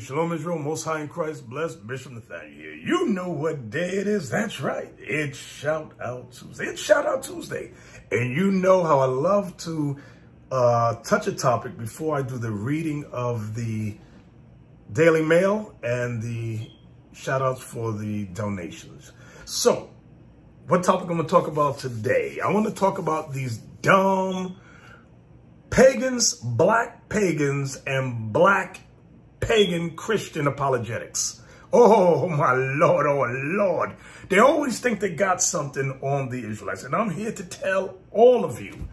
Shalom Israel, Most High in Christ, blessed Bishop Nathanyel. You know what day it is. That's right. It's Shout Out Tuesday. It's Shout Out Tuesday. And you know how I love to uh, touch a topic before I do the reading of the Daily Mail and the shout outs for the donations. So, what topic I'm going to talk about today? I want to talk about these dumb pagans, black pagans, and black pagan Christian apologetics. Oh, my Lord, oh, Lord. They always think they got something on the Israelites. And I'm here to tell all of you,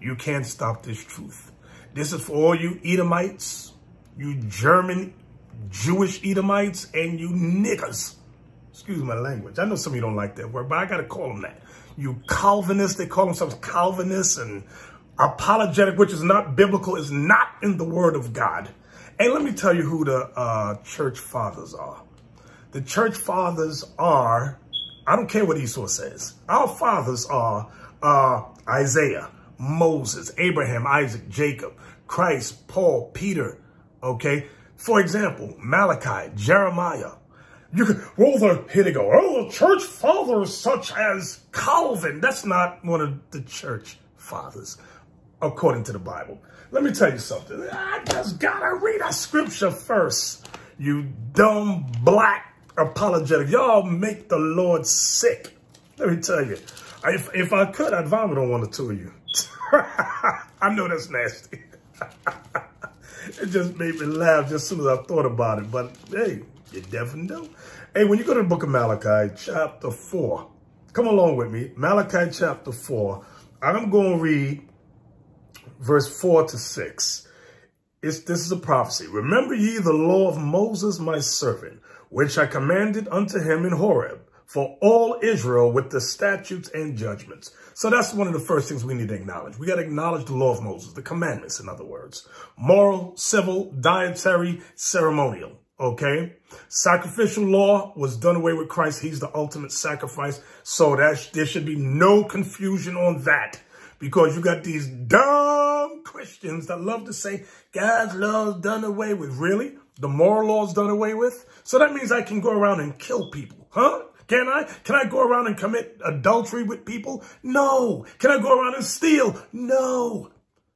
you can't stop this truth. This is for all you Edomites, you German Jewish Edomites, and you niggers. Excuse my language. I know some of you don't like that word, but I got to call them that. You Calvinists, they call themselves Calvinists and apologetic, which is not biblical, is not in the word of God. And let me tell you who the uh, church fathers are. The church fathers are, I don't care what Esau says. Our fathers are uh, Isaiah, Moses, Abraham, Isaac, Jacob, Christ, Paul, Peter, okay? For example, Malachi, Jeremiah. You could, well, the, here they go. Oh, the church fathers such as Calvin. That's not one of the church fathers, according to the Bible. Let me tell you something. I just gotta read a scripture first. You dumb black apologetic. Y'all make the Lord sick. Let me tell you. If, if I could, I'd vomit on one or two of you. I know that's nasty. it just made me laugh just as soon as I thought about it. But hey, you definitely know. Hey, when you go to the book of Malachi, chapter 4, come along with me. Malachi chapter 4. I'm going to read verse 4 to 6. It's, this is a prophecy. Remember ye the law of Moses, my servant, which I commanded unto him in Horeb, for all Israel with the statutes and judgments. So that's one of the first things we need to acknowledge. We got to acknowledge the law of Moses, the commandments, in other words. Moral, civil, dietary, ceremonial. Okay. Sacrificial law was done away with Christ. He's the ultimate sacrifice. So that there should be no confusion on that because you got these dumb Christians that love to say God's law is done away with. Really? The moral law is done away with? So that means I can go around and kill people, huh? Can I? Can I go around and commit adultery with people? No. Can I go around and steal? No.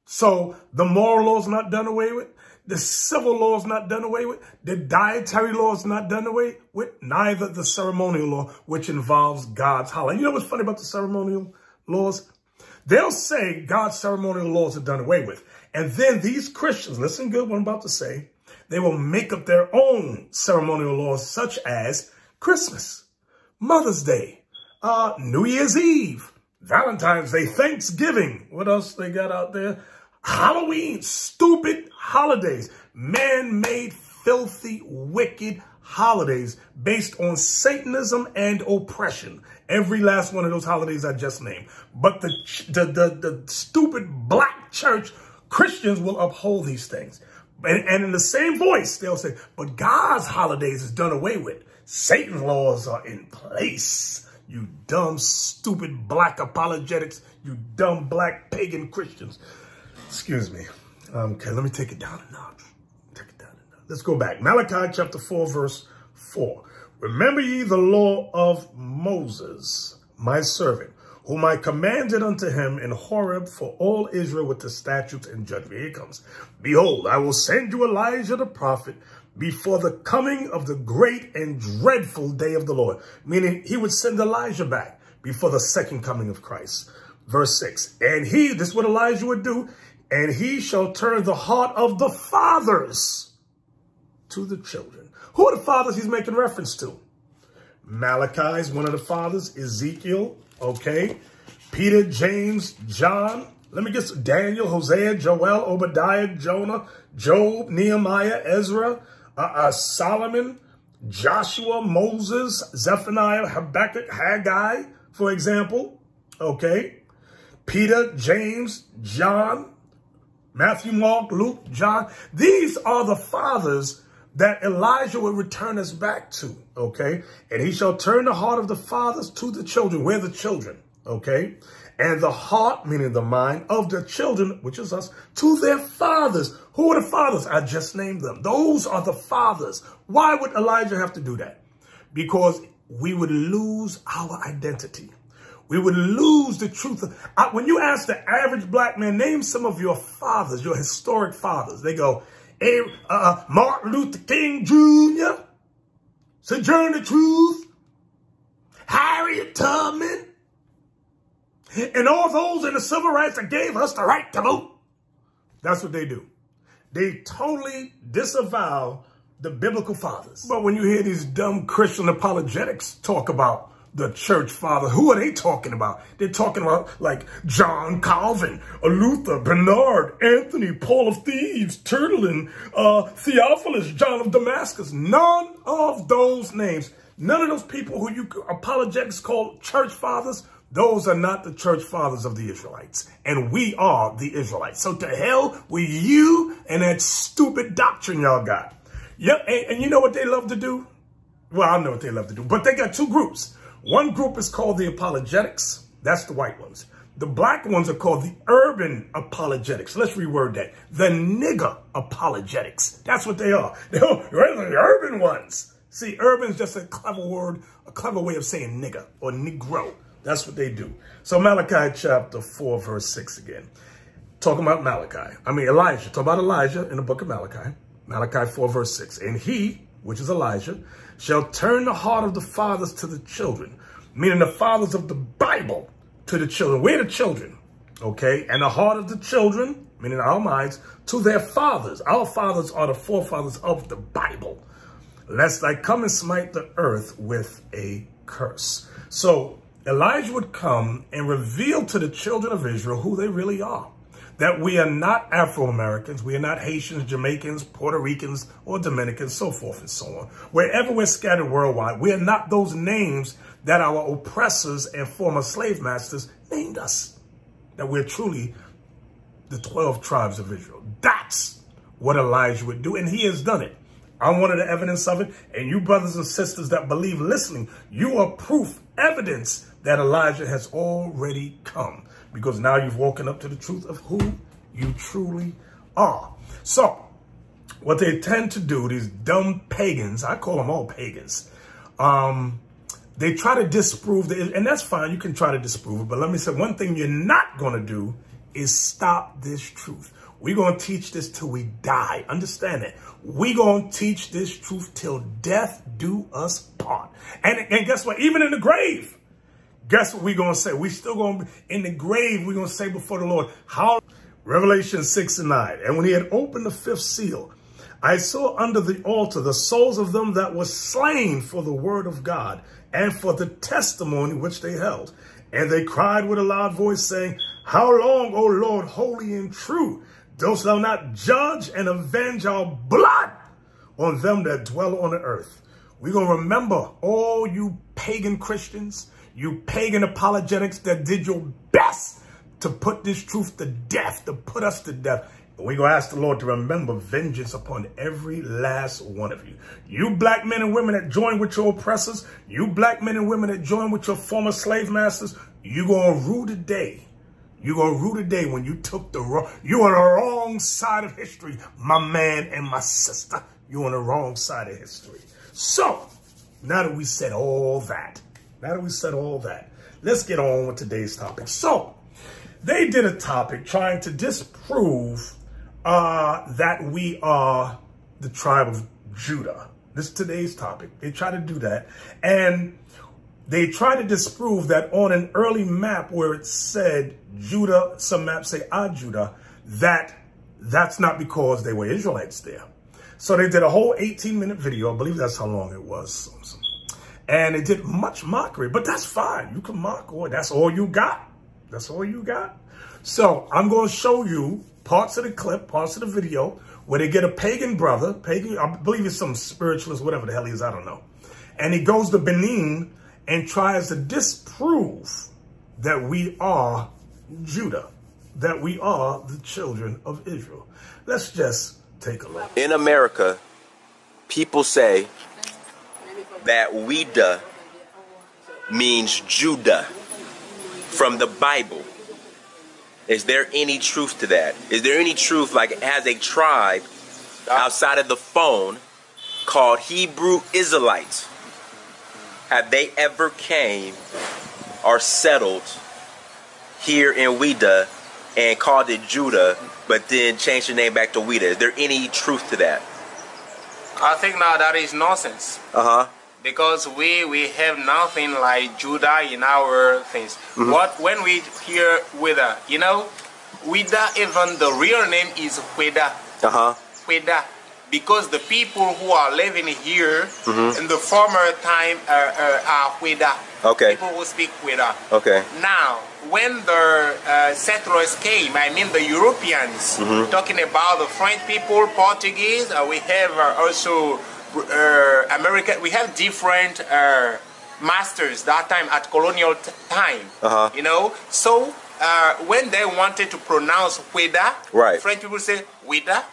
So the moral law is not done away with. The civil law is not done away with. The dietary law is not done away with. Neither the ceremonial law, which involves God's holiday. You know what's funny about the ceremonial laws? They'll say God's ceremonial laws are done away with. And then these Christians, listen good what I'm about to say, they will make up their own ceremonial laws such as Christmas, Mother's Day, uh, New Year's Eve, Valentine's Day, Thanksgiving. What else they got out there? Halloween, stupid holidays, man-made, filthy, wicked holidays based on Satanism and oppression. Every last one of those holidays I just named. But the, the, the, the stupid black church Christians will uphold these things. And, and in the same voice, they'll say, but God's holidays is done away with. Satan's laws are in place. You dumb, stupid black apologetics. You dumb black pagan Christians. Excuse me. Um, okay, let me take it down a notch. Take it down a notch. Let's go back. Malachi chapter 4, verse 4. Remember ye the law of Moses, my servant, whom I commanded unto him in Horeb for all Israel with the statutes and judgment. Here comes. Behold, I will send you Elijah the prophet before the coming of the great and dreadful day of the Lord. Meaning he would send Elijah back before the second coming of Christ. Verse 6. And he, this is what Elijah would do, and he shall turn the heart of the fathers to the children who are the fathers he's making reference to? Malachi is one of the fathers. Ezekiel, okay. Peter, James, John. Let me get some, Daniel, Hosea, Joel, Obadiah, Jonah, Job, Nehemiah, Ezra, uh, uh, Solomon, Joshua, Moses, Zephaniah, Habakkuk, Haggai, for example. Okay. Peter, James, John, Matthew, Mark, Luke, John. These are the fathers that Elijah will return us back to, okay? And he shall turn the heart of the fathers to the children. We're the children, okay? and the heart, meaning the mind, of the children, which is us, to their fathers. Who are the fathers? I just named them. Those are the fathers. Why would Elijah have to do that? Because we would lose our identity. We would lose the truth. When you ask the average black man, name some of your fathers, your historic fathers. They go, uh, Martin Luther King Jr., Sojourner Truth, Harriet Tubman, and all those in the civil rights that gave us the right to vote. That's what they do. They totally disavow the biblical fathers. But when you hear these dumb Christian apologetics talk about the church father, who are they talking about? They're talking about like John Calvin, Luther, Bernard, Anthony, Paul of Thebes, Tertullian, uh, Theophilus, John of Damascus. None of those names, none of those people who you apologetics call church fathers, those are not the church fathers of the Israelites. And we are the Israelites. So to hell with you and that stupid doctrine y'all got. Yep, and, and you know what they love to do? Well, I know what they love to do, but they got two groups. One group is called the apologetics. That's the white ones. The black ones are called the urban apologetics. Let's reword that. The nigger apologetics. That's what they are. They're the urban ones. See, urban is just a clever word, a clever way of saying nigger or negro. That's what they do. So Malachi chapter 4, verse 6 again. Talking about Malachi. I mean Elijah. Talk about Elijah in the book of Malachi. Malachi 4, verse 6. And he, which is Elijah, shall turn the heart of the fathers to the children, meaning the fathers of the Bible to the children. We're the children, okay? And the heart of the children, meaning our minds, to their fathers. Our fathers are the forefathers of the Bible. Lest I come and smite the earth with a curse. So Elijah would come and reveal to the children of Israel who they really are that we are not Afro-Americans, we are not Haitians, Jamaicans, Puerto Ricans, or Dominicans, so forth and so on. Wherever we're scattered worldwide, we are not those names that our oppressors and former slave masters named us. That we're truly the 12 tribes of Israel. That's what Elijah would do, and he has done it. I'm one of the evidence of it, and you brothers and sisters that believe listening, you are proof, evidence that Elijah has already come because now you've woken up to the truth of who you truly are. So, what they tend to do, these dumb pagans, I call them all pagans, um, they try to disprove, the, and that's fine, you can try to disprove it, but let me say one thing you're not going to do is stop this truth. We're going to teach this till we die. Understand that. We're going to teach this truth till death do us part. And, and guess what? Even in the grave, guess what we're going to say? We're still going to be in the grave. We're going to say before the Lord, how Revelation 6 and 9. And when he had opened the fifth seal, I saw under the altar the souls of them that were slain for the word of God and for the testimony which they held. And they cried with a loud voice, saying, How long, O Lord, holy and true, dost thou not judge and avenge our blood on them that dwell on the earth? We're going to remember all you pagan Christians you pagan apologetics that did your best to put this truth to death, to put us to death. We're going to ask the Lord to remember vengeance upon every last one of you. You black men and women that join with your oppressors, you black men and women that join with your former slave masters, you're going to rue the day. You're going to rue the day when you took the wrong, you're on the wrong side of history, my man and my sister. You're on the wrong side of history. So, now that we said all that, now that we said all that, let's get on with today's topic. So, they did a topic trying to disprove uh, that we are the tribe of Judah. This is today's topic. They try to do that. And they try to disprove that on an early map where it said Judah, some maps say ah Judah, that that's not because they were Israelites there. So they did a whole 18 minute video. I believe that's how long it was. And it did much mockery, but that's fine. You can mock or that's all you got. That's all you got. So I'm going to show you parts of the clip, parts of the video where they get a pagan brother, pagan, I believe it's some spiritualist, whatever the hell he is, I don't know. And he goes to Benin and tries to disprove that we are Judah, that we are the children of Israel. Let's just take a look. In America, people say that Ouidah means Judah. from the Bible. Is there any truth to that? Is there any truth, like, as a tribe outside of the phone called Hebrew Israelites? Have they ever came or settled here in Ouidah and called it Judah, but then changed the name back to Ouidah? Is there any truth to that? I think now that is nonsense. Uh huh. Because we we have nothing like Judah in our things. What when we hear Ouidah, you know, Ouidah even the real name is Weda, Uh huh. Weda, because the people who are living here in the former time are, are, are Weda. Okay. People who speak Weda. Okay. Now, when the uh, settlers came, I mean the Europeans, talking about the French people, Portuguese, uh, we have uh, also uh, American, we have different uh, masters that time at colonial t- time, Uh-huh. you know. So uh, when they wanted to pronounce Hueda, Right. French people say Hueda,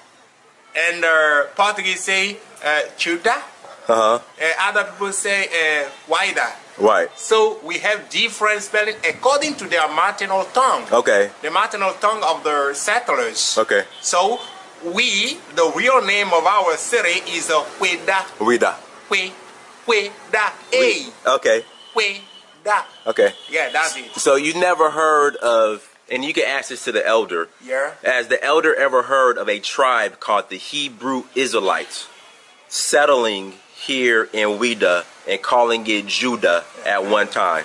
and uh, Portuguese say uh, Chuda, Uh huh. uh, other people say uh, Waida. Right. So we have different spelling according to their maternal tongue. Okay. The maternal tongue of the settlers. Okay. So we, the real name of our city is uh, Hueda. Wida. Hue, Hueda. A. Okay. Hueda. Okay. Yeah, that's it. So you never heard of, and you can ask this to the elder. Yeah. Has the elder ever heard of a tribe called the Hebrew Israelites settling here in Ouidah and calling it Judah at one time?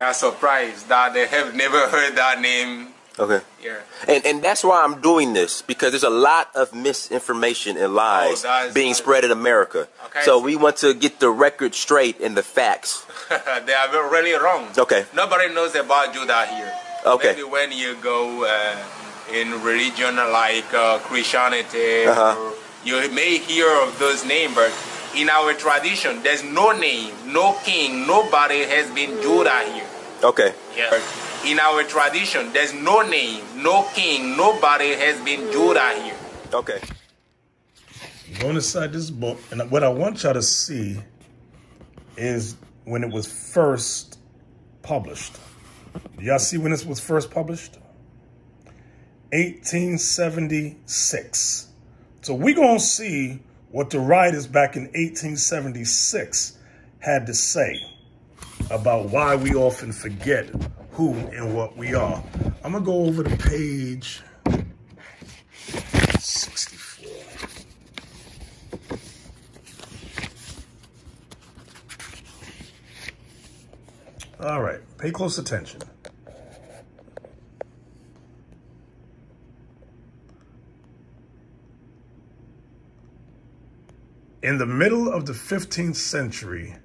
I'm surprised that they have never heard that name Okay. Yeah. And and that's why I'm doing this because there's a lot of misinformation and lies Oh, being spread in America. Okay. So we want to get the record straight and the facts. they are really wrong. Okay. Nobody knows about Judah here. Okay. Maybe when you go uh, in religion like uh, Christianity, Uh-huh. you may hear of those names, but in our tradition, there's no name, no king, nobody has been Judah here. Okay. Yeah. In our tradition, there's no name, no king, nobody has been Judah here. Okay. Going inside this book, and what I want y'all to see is when it was first published. Y'all see when this was first published? 1876. So we're going to see what the writers back in 1876 had to say about why we often forget who and what we are. I'm to go over to page 64. All right, pay close attention. In the middle of the 15th century,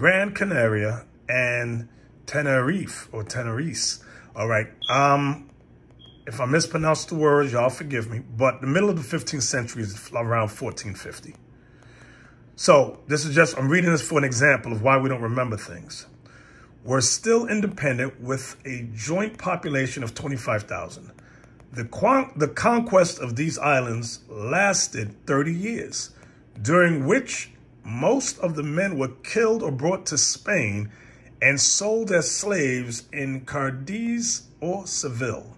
Gran Canaria and Tenerife or Tenerife. All right. Um, if I mispronounce the words, y'all forgive me. But the middle of the 15th century is around 1450. So this is just, I'm reading this for an example of why we don't remember things. We're still independent with a joint population of 25,000. The, the conquest of these islands lasted 30 years, during which most of the men were killed or brought to Spain and sold as slaves in Cadiz or Seville.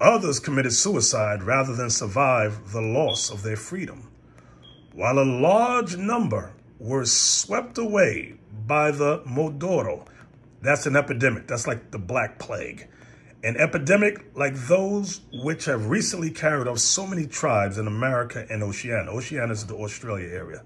Others committed suicide rather than survive the loss of their freedom, while a large number were swept away by the modorra. That's an epidemic. That's like the Black Plague. An epidemic like those which have recently carried off so many tribes in America and Oceania. Oceania is the Australia area.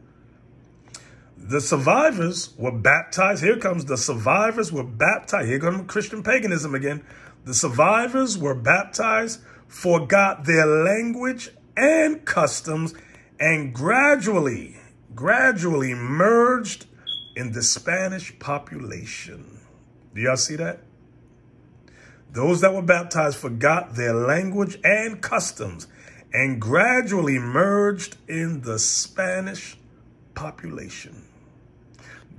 The survivors were baptized. Here comes the survivors were baptized. Here comes Christian paganism again. The survivors were baptized, forgot their language and customs, and gradually, gradually merged in the Spanish population. Do y'all see that? Those that were baptized forgot their language and customs and gradually merged in the Spanish population.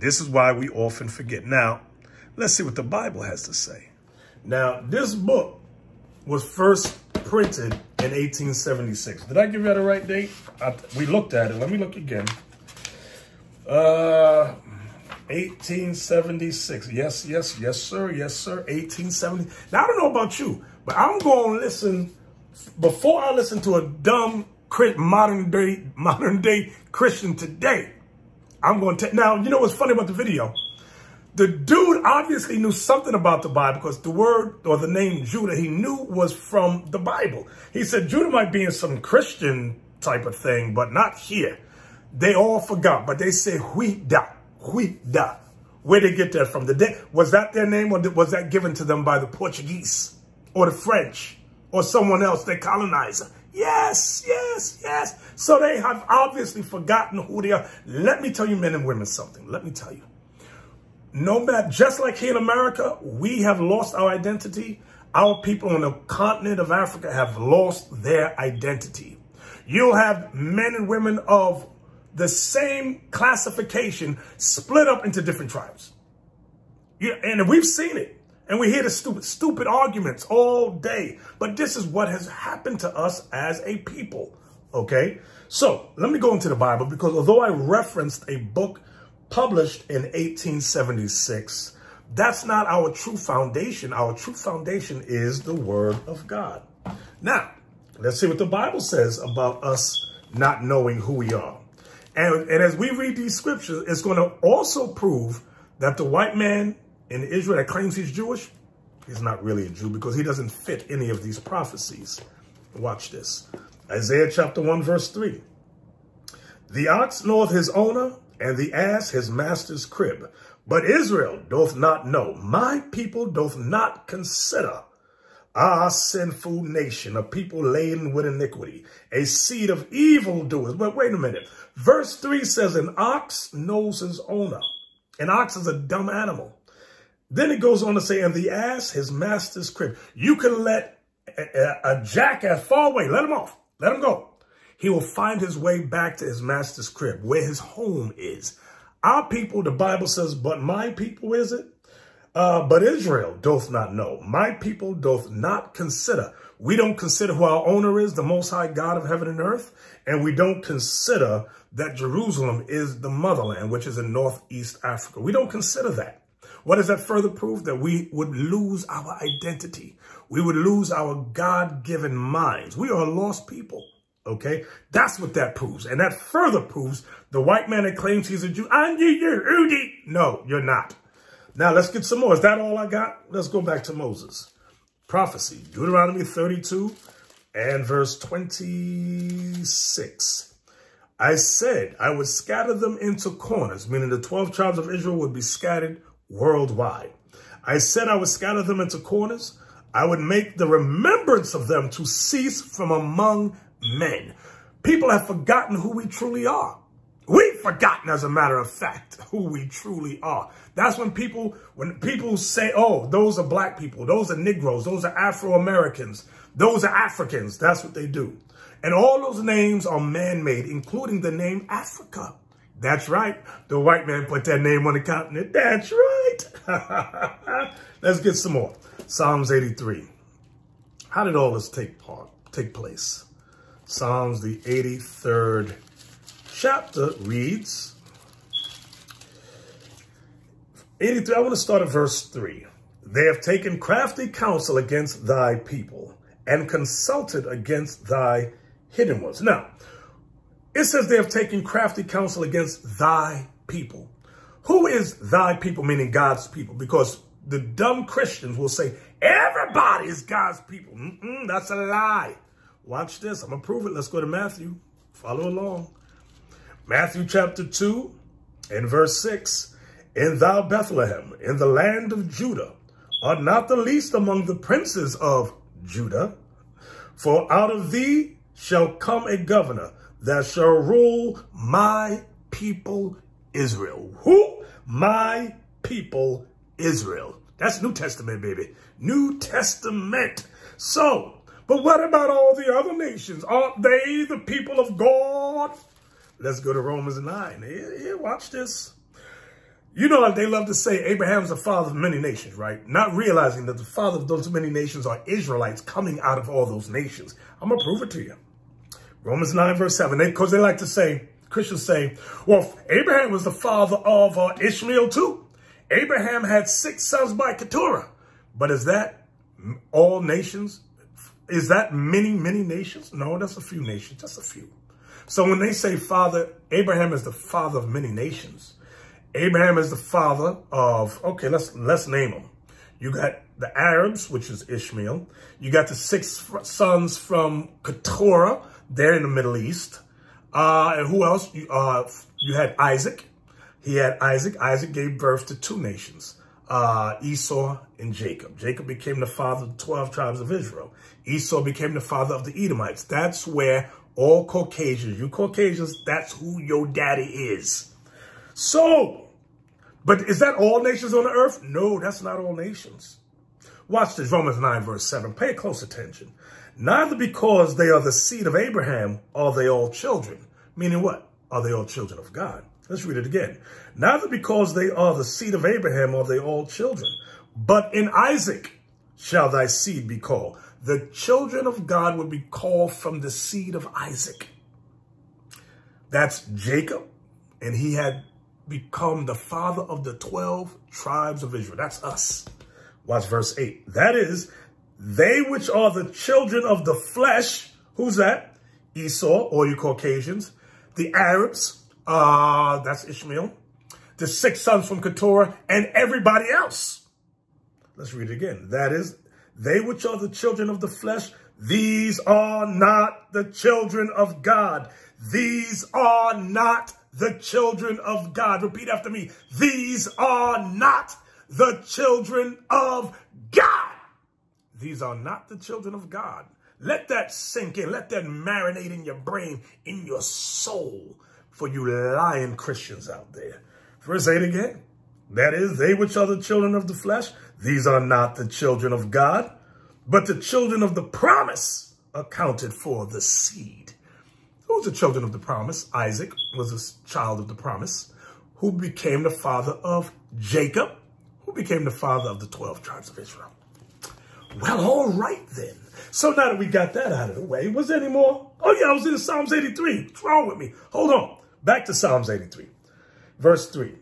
This is why we often forget. Now, let's see what the Bible has to say. Now, this book was first printed in 1876. Did I give you the right date? I, we looked at it. Let me look again. Uh, 1876. Yes, yes, yes, sir. Yes, sir. 1870. Now, I don't know about you, but I'm going to listen, before I listen to a dumb modern day, modern day Christian today, I'm going to, now, you know what's funny about the video? The dude obviously knew something about the Bible because the word or the name Judah he knew was from the Bible. He said Judah might be in some Christian type of thing, but not here. They all forgot, but they say Huida, Huida. Where they get that from? The day, was that their name or was that given to them by the Portuguese or the French or someone else, their colonizer? Yes, yes, yes. So they have obviously forgotten who they are. Let me tell you men and women something. Let me tell you no matter, just like here in America, we have lost our identity. Our people on the continent of Africa have lost their identity. You'll have men and women of the same classification split up into different tribes. Yeah, and we've seen it. And we hear the stupid, stupid arguments all day. But this is what has happened to us as a people. Okay? So let me go into the Bible because although I referenced a book published in 1876, that's not our true foundation. Our true foundation is the word of God. Now, let's see what the Bible says about us not knowing who we are. And, and as we read these scriptures, it's going to also prove that the white man in Israel that claims he's Jewish, he's not really a Jew because he doesn't fit any of these prophecies. Watch this. Isaiah chapter 1, verse 3. The ox knoweth his owner, and the ass his master's crib. But Israel doth not know, my people doth not consider. Ah, sinful nation, a people laden with iniquity, a seed of evildoers. But wait a minute. Verse 3 says, an ox knows his owner. An ox is a dumb animal. Then it goes on to say, and the ass his master's crib. You can let a, a, jackass fall away. Let him off. Let him go he will find his way back to his master's crib, where his home is. Our people, the Bible says, but my people is it? Uh, but Israel doth not know. My people doth not consider. We don't consider who our owner is, the Most High God of heaven and earth. And we don't consider that Jerusalem is the motherland, which is in Northeast Africa. We don't consider that. What does that further prove? That we would lose our identity. We would lose our God-given minds. We are a lost people. Okay, that's what that proves. And that further proves the white man that claims he's a Jew. I'm you, you're Rudy. No, you're not. Now let's get some more. Is that all I got? Let's go back to Moses. Prophecy, Deuteronomy 32 and verse 26. I said I would scatter them into corners, meaning the 12 tribes of Israel would be scattered worldwide. I said I would scatter them into corners. I would make the remembrance of them to cease from among men. People have forgotten who we truly are. We've forgotten, as a matter of fact, who we truly are. That's when people, when people say, oh, those are black people, those are Negroes, those are Afro-Americans, those are Africans. That's what they do. And all those names are man-made, including the name Africa. That's right. The white man put that name on the continent. That's right. Let's get some more. Psalms 83. How did all this take part, take place? Psalms, the 83rd chapter reads, 83, I want to start at verse 3. They have taken crafty counsel against thy people and consulted against thy hidden ones. Now, it says they have taken crafty counsel against thy people. Who is thy people, meaning God's people? Because the dumb Christians will say, everybody is God's people. Mm -mm, that's a lie. Watch this. I'm going to prove it. Let's go to Matthew. Follow along. Matthew chapter 2 and verse 6. And thou, Bethlehem, in the land of Judah, art not the least among the princes of Judah. For out of thee shall come a governor that shall rule my people Israel. Who? My people Israel. That's New Testament, baby. New Testament. So, but what about all the other nations? Aren't they the people of God? Let's go to Romans 9. Here, here, watch this. You know, they love to say Abraham's the father of many nations, right? Not realizing that the father of those many nations are Israelites coming out of all those nations. I'm going to prove it to you. Romans 9, verse 7. Because they, they, like to say, Christians say, well, Abraham was the father of uh, Ishmael too. Abraham had six sons by Keturah. But is that all nations? Is that many, many nations? No, that's a few nations, just a few. So when they say father, Abraham is the father of many nations. Abraham is the father of, okay, let's, let's name them. You got the Arabs, which is Ishmael. You got the six sons from Keturah. They're in the Middle East. Uh, and who else? You, uh, you had Isaac. He had Isaac. Isaac gave birth to two nations, uh, Esau and Jacob. Jacob became the father of the 12 tribes of Israel. Esau became the father of the Edomites. That's where all Caucasians, you Caucasians, that's who your daddy is. So, but is that all nations on the earth? No, that's not all nations. Watch this, Romans 9, verse 7. Pay close attention. Neither because they are the seed of Abraham are they all children. Meaning what? Are they all children of God? Let's read it again. Neither because they are the seed of Abraham are they all children. But in Isaac shall thy seed be called. The children of God would be called from the seed of Isaac. That's Jacob. And he had become the father of the 12 tribes of Israel. That's us. Watch verse 8. That is, they which are the children of the flesh, who's that? Esau, or you Caucasians. The Arabs, uh, that's Ishmael. The six sons from Keturah, and everybody else. Let's read it again. That is, they which are the children of the flesh, these are not the children of God. These are not the children of God. Repeat after me. These are not the children of God. These are not the children of God. Let that sink in. Let that marinate in your brain, in your soul, for you lying Christians out there. Verse 8 again. That is, they which are the children of the flesh, these are not the children of God, but the children of the promise accounted for the seed. Who's the children of the promise? Isaac was a child of the promise, who became the father of Jacob, who became the father of the 12 tribes of Israel. Well, all right then. So now that we got that out of the way, was there any more? Oh yeah, I was in Psalms 83. What's wrong with me? Hold on. Back to Psalms 83. Verse 3.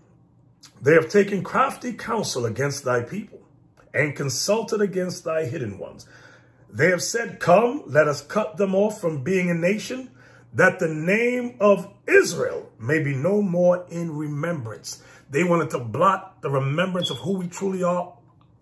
They have taken crafty counsel against thy people and consulted against thy hidden ones. They have said, come, let us cut them off from being a nation, that the name of Israel may be no more in remembrance. They wanted to blot the remembrance of who we truly are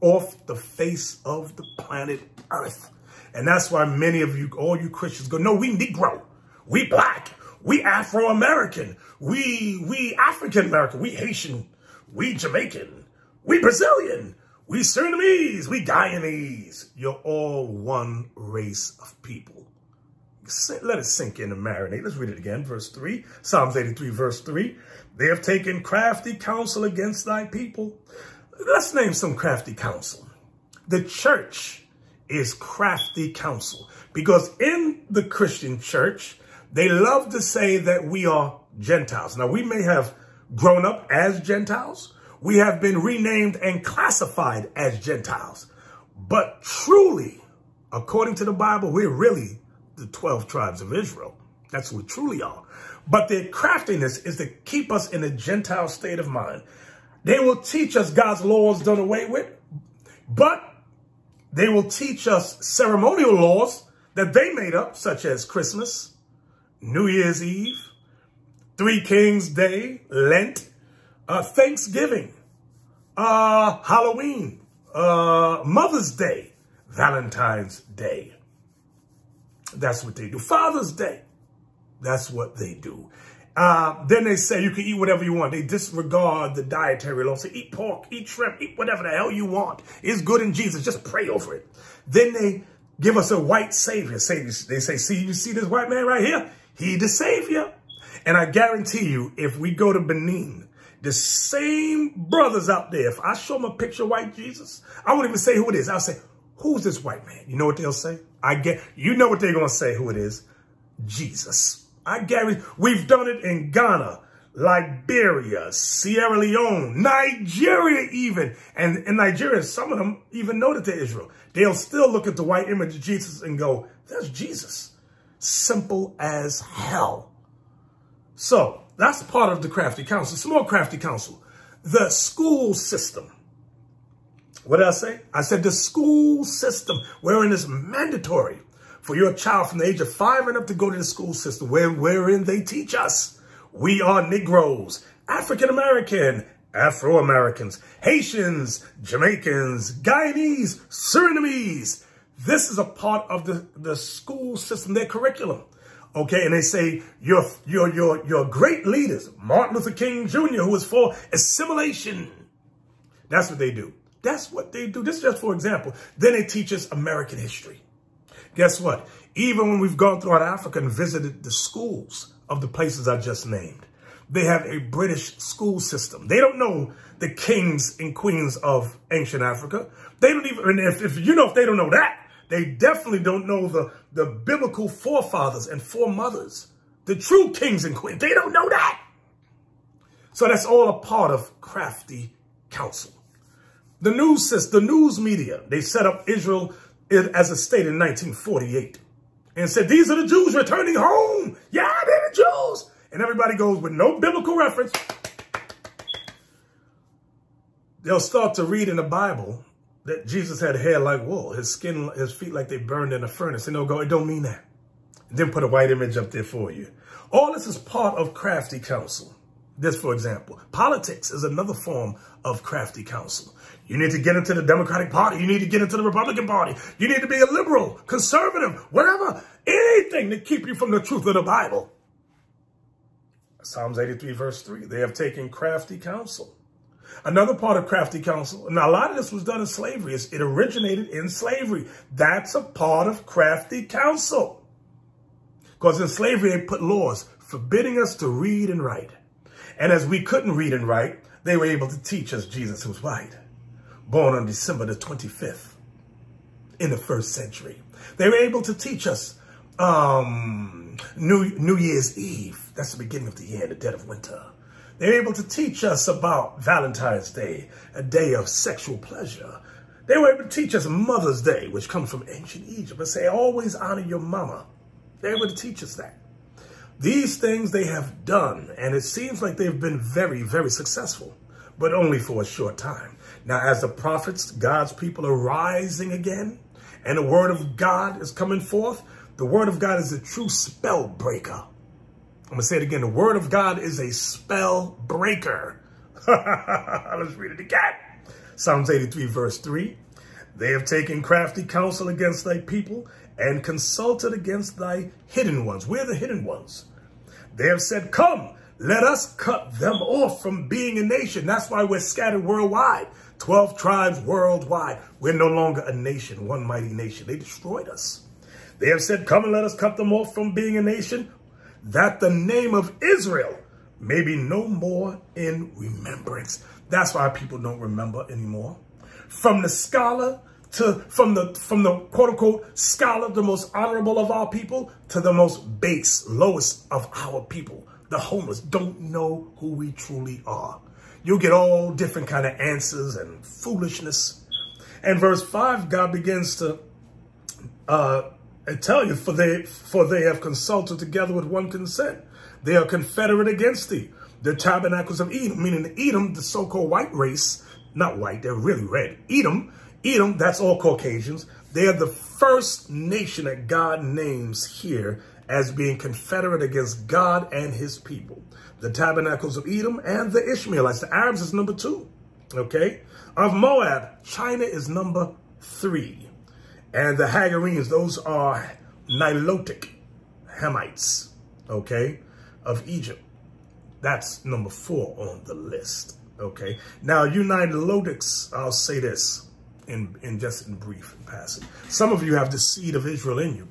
off the face of the planet Earth. And that's why many of you, all you Christians go, no, we Negro, we Black, we Afro-American, we, we African-American, we Haitian, we Jamaican, we Brazilian, we Surinamese, we Guyanese. You're all one race of people. Let it sink in and marinate. Let's read it again. Verse 3, Psalms 83, verse 3. They have taken crafty counsel against thy people Let's name some crafty counsel. The church is crafty counsel because in the Christian church, they love to say that we are Gentiles. Now, we may have grown up as Gentiles. We have been renamed and classified as Gentiles. But truly, according to the Bible, we're really the 12 tribes of Israel. That's what we truly are. But their craftiness is to keep us in a Gentile state of mind. They will teach us God's laws done away with, but they will teach us ceremonial laws that they made up, such as Christmas, New Year's Eve, Three Kings Day, Lent, uh, Thanksgiving, uh, Halloween, uh, Mother's Day, Valentine's Day. That's what they do. Father's Day. That's what they do. Uh, then they say you can eat whatever you want. They disregard the dietary law. Say eat pork, eat shrimp, eat whatever the hell you want. It's good in Jesus. Just pray over it. Then they give us a white savior. Say, they say, see, you see this white man right here? He the savior. And I guarantee you, if we go to Benin The same brothers out there, if I show them a picture of white Jesus, I won't even say who it is. I'll say, who's this white man? You know what they'll say? I get, you know what they're going to say who it is. Jesus. I guarantee, we've done it in Ghana, Liberia, Sierra Leone, Nigeria even. And in Nigeria, some of them even know that they're Israel. They'll still look at the white image of Jesus and go, there's Jesus. Simple as hell. So that's part of the crafty counsel. Some more crafty counsel. The school system. What did I say? I said the school system, wherein it's mandatory for your child from the age of five and up to go to the school system, where, wherein they teach us. We are Negroes, African-American, Afro-Americans, Haitians, Jamaicans, Guyanese, Surinamese. This is a part of the, the school system, their curriculum. Okay, and they say your your your your great leaders, Martin Luther King Jr., who was for assimilation. That's what they do. That's what they do. This is just for example. Then they teach us American history. Guess what? Even when we've gone throughout Africa and visited the schools of the places I just named, they have a British school system. They don't know the kings and queens of ancient Africa. They don't even, and if, if you know, if they don't know that, they definitely don't know the, the biblical forefathers and foremothers, the true kings and queens. They don't know that. So that's all a part of crafty counsel. The news says the news media, they set up Israel as a state in 1948 and said, these are the Jews returning home. Yeah, they're the Jews. And everybody goes with no biblical reference. They'll start to read in the Bible that Jesus had hair like wool, his skin, his feet like they burned in a furnace. And they'll go, it don't mean that. And then put a white image up there for you. All this is part of crafty counsel. This, for example, politics is another form of crafty counsel. You need to get into the Democratic Party. You need to get into the Republican Party. You need to be a liberal, conservative, whatever, anything to keep you from the truth of the Bible. Psalms 83 verse 3, they have taken crafty counsel. Another part of crafty counsel, now a lot of this was done in slavery. It originated in slavery. That's a part of crafty counsel. Because in slavery, they put laws forbidding us to read and write. And as we couldn't read and write, they were able to teach us Jesus was white, born on December the 25th in the first century. They were able to teach us um, New, New Year's Eve. That's the beginning of the year, the dead of winter. They were able to teach us about Valentine's Day, a day of sexual pleasure. They were able to teach us Mother's Day, which comes from ancient Egypt, and say, always honor your mama. They were able to teach us that. These things they have done, and it seems like they've been very, very successful, but only for a short time. Now, as the prophets, God's people are rising again, and the word of God is coming forth, the word of God is a true spell breaker. I'm going to say it again. The word of God is a spell breaker. Let's read it again. Psalms 83 verse 3. They have taken crafty counsel against thy people and consulted against thy hidden ones. We're the hidden ones. They have said, come, let us cut them off from being a nation. That's why we're scattered worldwide. 12 tribes worldwide. We're no longer a nation, one mighty nation. They destroyed us. They have said, come and let us cut them off from being a nation, that the name of Israel may be no more in remembrance. That's why people don't remember anymore. From the scholar to from the from the quote unquote scholar, the most honorable of our people, to the most base, lowest of our people. The homeless don't know who we truly are. You'll get all different kind of answers and foolishness. And verse 5, God begins to uh, tell you, for they, for they have consulted together with one consent. They are confederate against thee. The tabernacles of Edom, meaning Edom, the so-called white race, not white, they're really red. Edom Edom, that's all Caucasians. They are the first nation that God names here as being confederate against God and his people. The tabernacles of Edom and the Ishmaelites. The Arabs is number two, okay? Of Moab, China is number three. And the Hagarenes, those are Nilotic Hamites, okay, of Egypt. That's number four on the list, okay? Now, you Nilotics, I'll say this in, in just in brief passing. Some of you have the seed of Israel in you.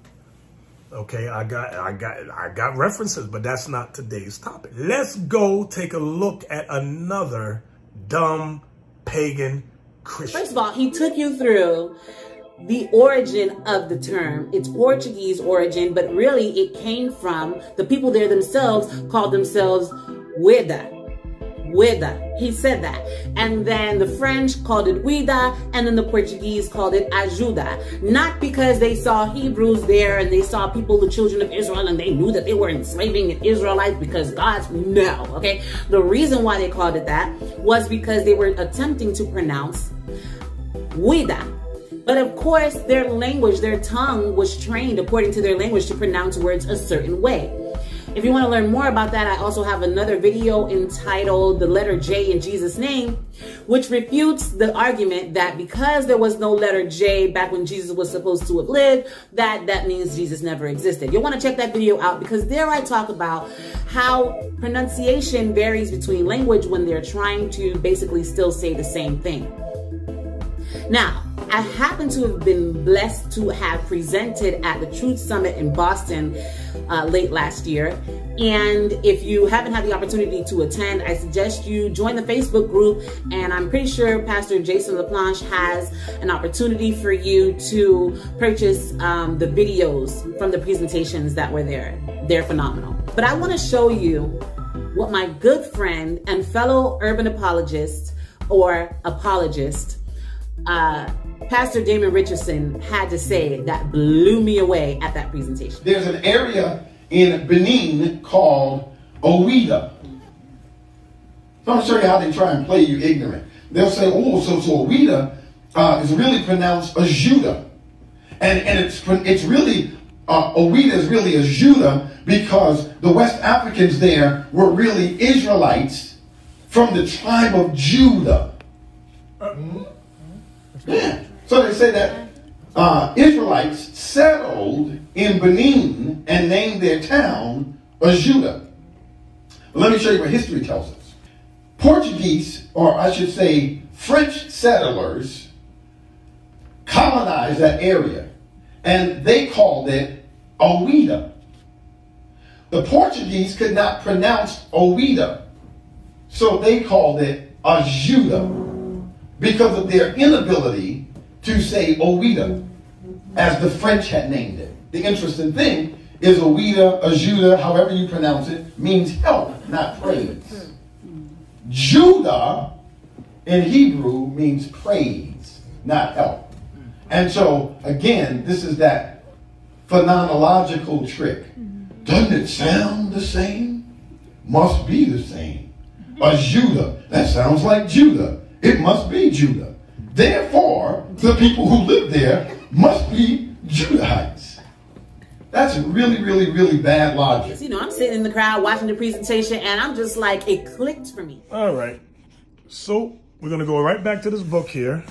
Okay, I got, I got, I got references, but that's not today's topic. Let's go take a look at another dumb pagan Christian. First of all, he took you through the origin of the term. It's Portuguese origin, but really it came from the people there themselves called themselves Weda. Weda. He said that. And then the French called it Wida, and then the Portuguese called it Ajuda. Not because they saw Hebrews there and they saw people, the children of Israel, and they knew that they were enslaving the Israelites because God's no, okay? The reason why they called it that was because they were attempting to pronounce Wida but of course, their language, their tongue was trained according to their language to pronounce words a certain way. If you want to learn more about that, I also have another video entitled The Letter J in Jesus' Name, which refutes the argument that because there was no letter J back when Jesus was supposed to have lived, that that means Jesus never existed. You'll want to check that video out because there I talk about how pronunciation varies between language when they're trying to basically still say the same thing. Now, I happen to have been blessed to have presented at the Truth Summit in Boston uh, late last year. And if you haven't had the opportunity to attend, I suggest you join the Facebook group. And I'm pretty sure Pastor Jason LaPlanche has an opportunity for you to purchase um, the videos from the presentations that were there. They're phenomenal. But I want to show you what my good friend and fellow urban apologist or apologist uh, Pastor Damon Richardson had to say that blew me away at that presentation. There's an area in Benin called Ouidah. So I'm going to show you how they try and play you ignorant. They'll say, oh, so, so Ouidah uh, is really pronounced Ajuda. And, and it's, it's really, uh, Ouidah is really Ajuda because the West Africans there were really Israelites from the tribe of Judah. Yeah. So they say that uh, Israelites settled in Benin and named their town Ajuda. Let me show you what history tells us. Portuguese, or I should say French settlers, colonized that area and they called it Ouidah. The Portuguese could not pronounce Ouidah, so they called it Ajuda because of their inability to say Ouidah, as the French had named it. The interesting thing is Ouidah, Ajuda, however you pronounce it, means help, not praise. Judah in Hebrew means praise, not help. And so, again, this is that phonological trick. Doesn't it sound the same? Must be the same. A Judah, that sounds like Judah. It must be Judah. Therefore, the people who live there must be Judahites. That's really, really, really bad logic. You know, I'm sitting in the crowd watching the presentation and I'm just like, it clicked for me. All right. So we're going to go right back to this book here.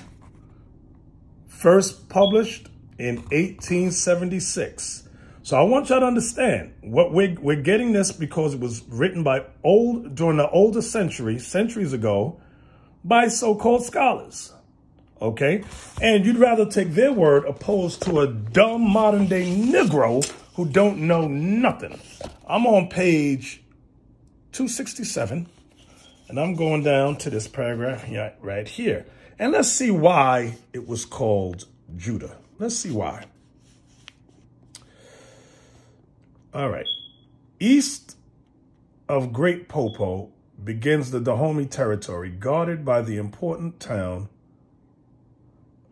First published in 1876. So I want y'all to understand what we're, we're getting this because it was written by old, during the older century, centuries ago, by so-called scholars. Okay? And you'd rather take their word opposed to a dumb modern day Negro who don't know nothing. I'm on page 267 and I'm going down to this paragraph right here. And let's see why it was called Judah. Let's see why. All right. East of Great Popo begins the Dahomey territory guarded by the important town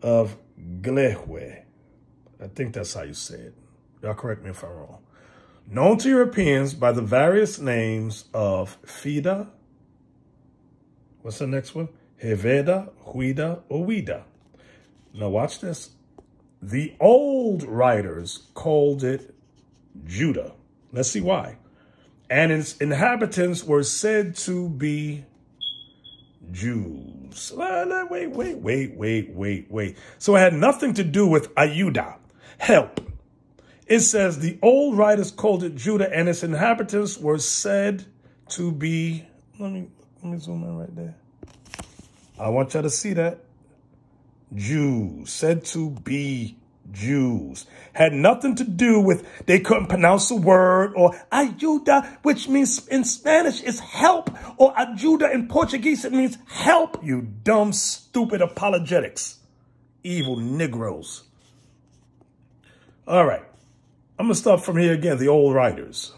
of Glehwe. I think that's how you say it. Y'all correct me if I'm wrong. Known to Europeans by the various names of Fida, what's the next one? Heveda, Huida, Ouida. Now watch this. The old writers called it Judah. Let's see why and its inhabitants were said to be Jews. Wait, wait, wait, wait, wait, wait. So it had nothing to do with Ayuda, help. It says the old writers called it Judah and its inhabitants were said to be, let me, let me zoom in right there. I want y'all to see that. Jews, said to be Jews. Had nothing to do with they couldn't pronounce the word or ayuda, which means in Spanish is help, or ajuda in Portuguese, it means help, you dumb, stupid apologetics. Evil Negroes. All right. I'm going to start from here again, the old writers.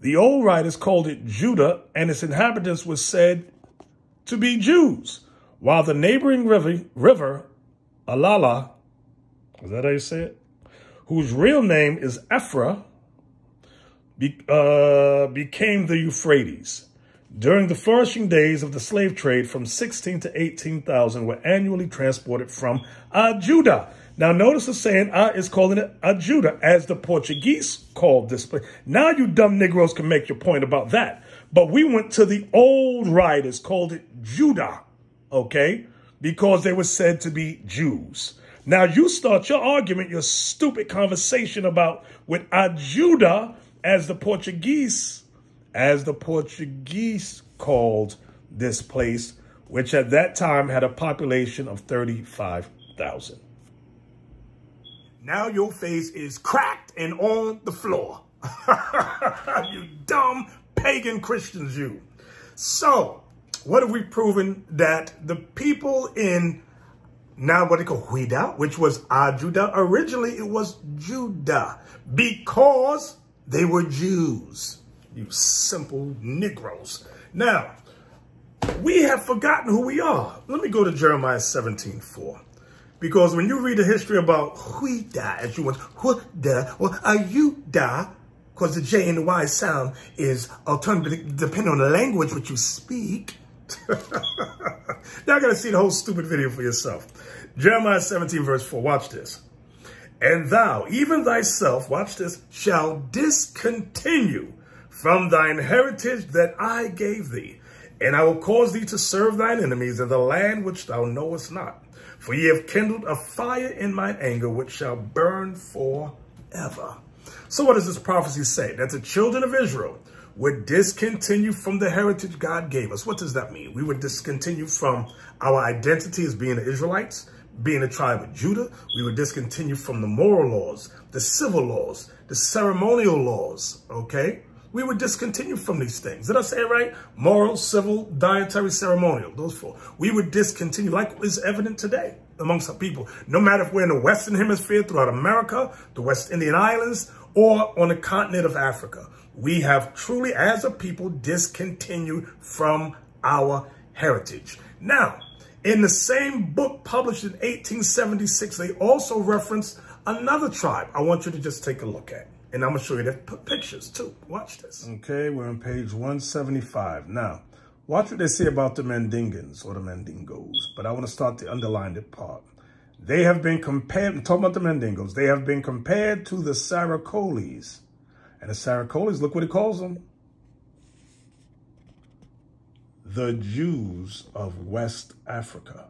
The old writers called it Judah, and its inhabitants were said to be Jews, while the neighboring river, river Alala, is that how you say it? Whose real name is Ephra, be, uh, became the Euphrates. During the flourishing days of the slave trade from 16 to 18,000 were annually transported from Judah. Now notice the saying uh, is calling it a Judah as the Portuguese called this place. Now you dumb Negroes can make your point about that. But we went to the old writers, called it Judah, okay? Because they were said to be Jews. Now you start your argument, your stupid conversation about with Ajuda as the Portuguese, as the Portuguese called this place, which at that time had a population of 35,000. Now your face is cracked and on the floor. you dumb pagan Christians, you. So, what have we proven? That the people in now what they call Huida, which was Ajuda, originally it was Judah because they were Jews. You simple Negroes. Now, we have forgotten who we are. Let me go to Jeremiah 17, 4. Because when you read the history about Huida, as you want, Huda or Ayuda, because the J and the Y sound is alternative depending on the language which you speak. Y'all got to see the whole stupid video for yourself. Jeremiah 17 verse 4, watch this. And thou, even thyself, watch this, shall discontinue from thine heritage that I gave thee. And I will cause thee to serve thine enemies in the land which thou knowest not. For ye have kindled a fire in mine anger, which shall burn forever. So what does this prophecy say? That the children of Israel would discontinue from the heritage God gave us. What does that mean? We would discontinue from our identity as being the Israelites, being a tribe of Judah. We would discontinue from the moral laws, the civil laws, the ceremonial laws, okay? We would discontinue from these things. Did I say it right? Moral, civil, dietary, ceremonial, those four. We would discontinue like is evident today amongst our people. No matter if we're in the Western Hemisphere, throughout America, the West Indian Islands, or on the continent of Africa. We have truly, as a people, discontinued from our heritage. Now, in the same book published in 1876, they also reference another tribe I want you to just take a look at. And I'm going to show you the pictures too. Watch this. Okay, we're on page 175. Now, watch what they say about the Mandingans or the Mandingos. But I want to start the underlined part. They have been compared, I'm talking about the Mandingos, they have been compared to the Saracoles. And the Saracoles, look what he calls them. The Jews of West Africa.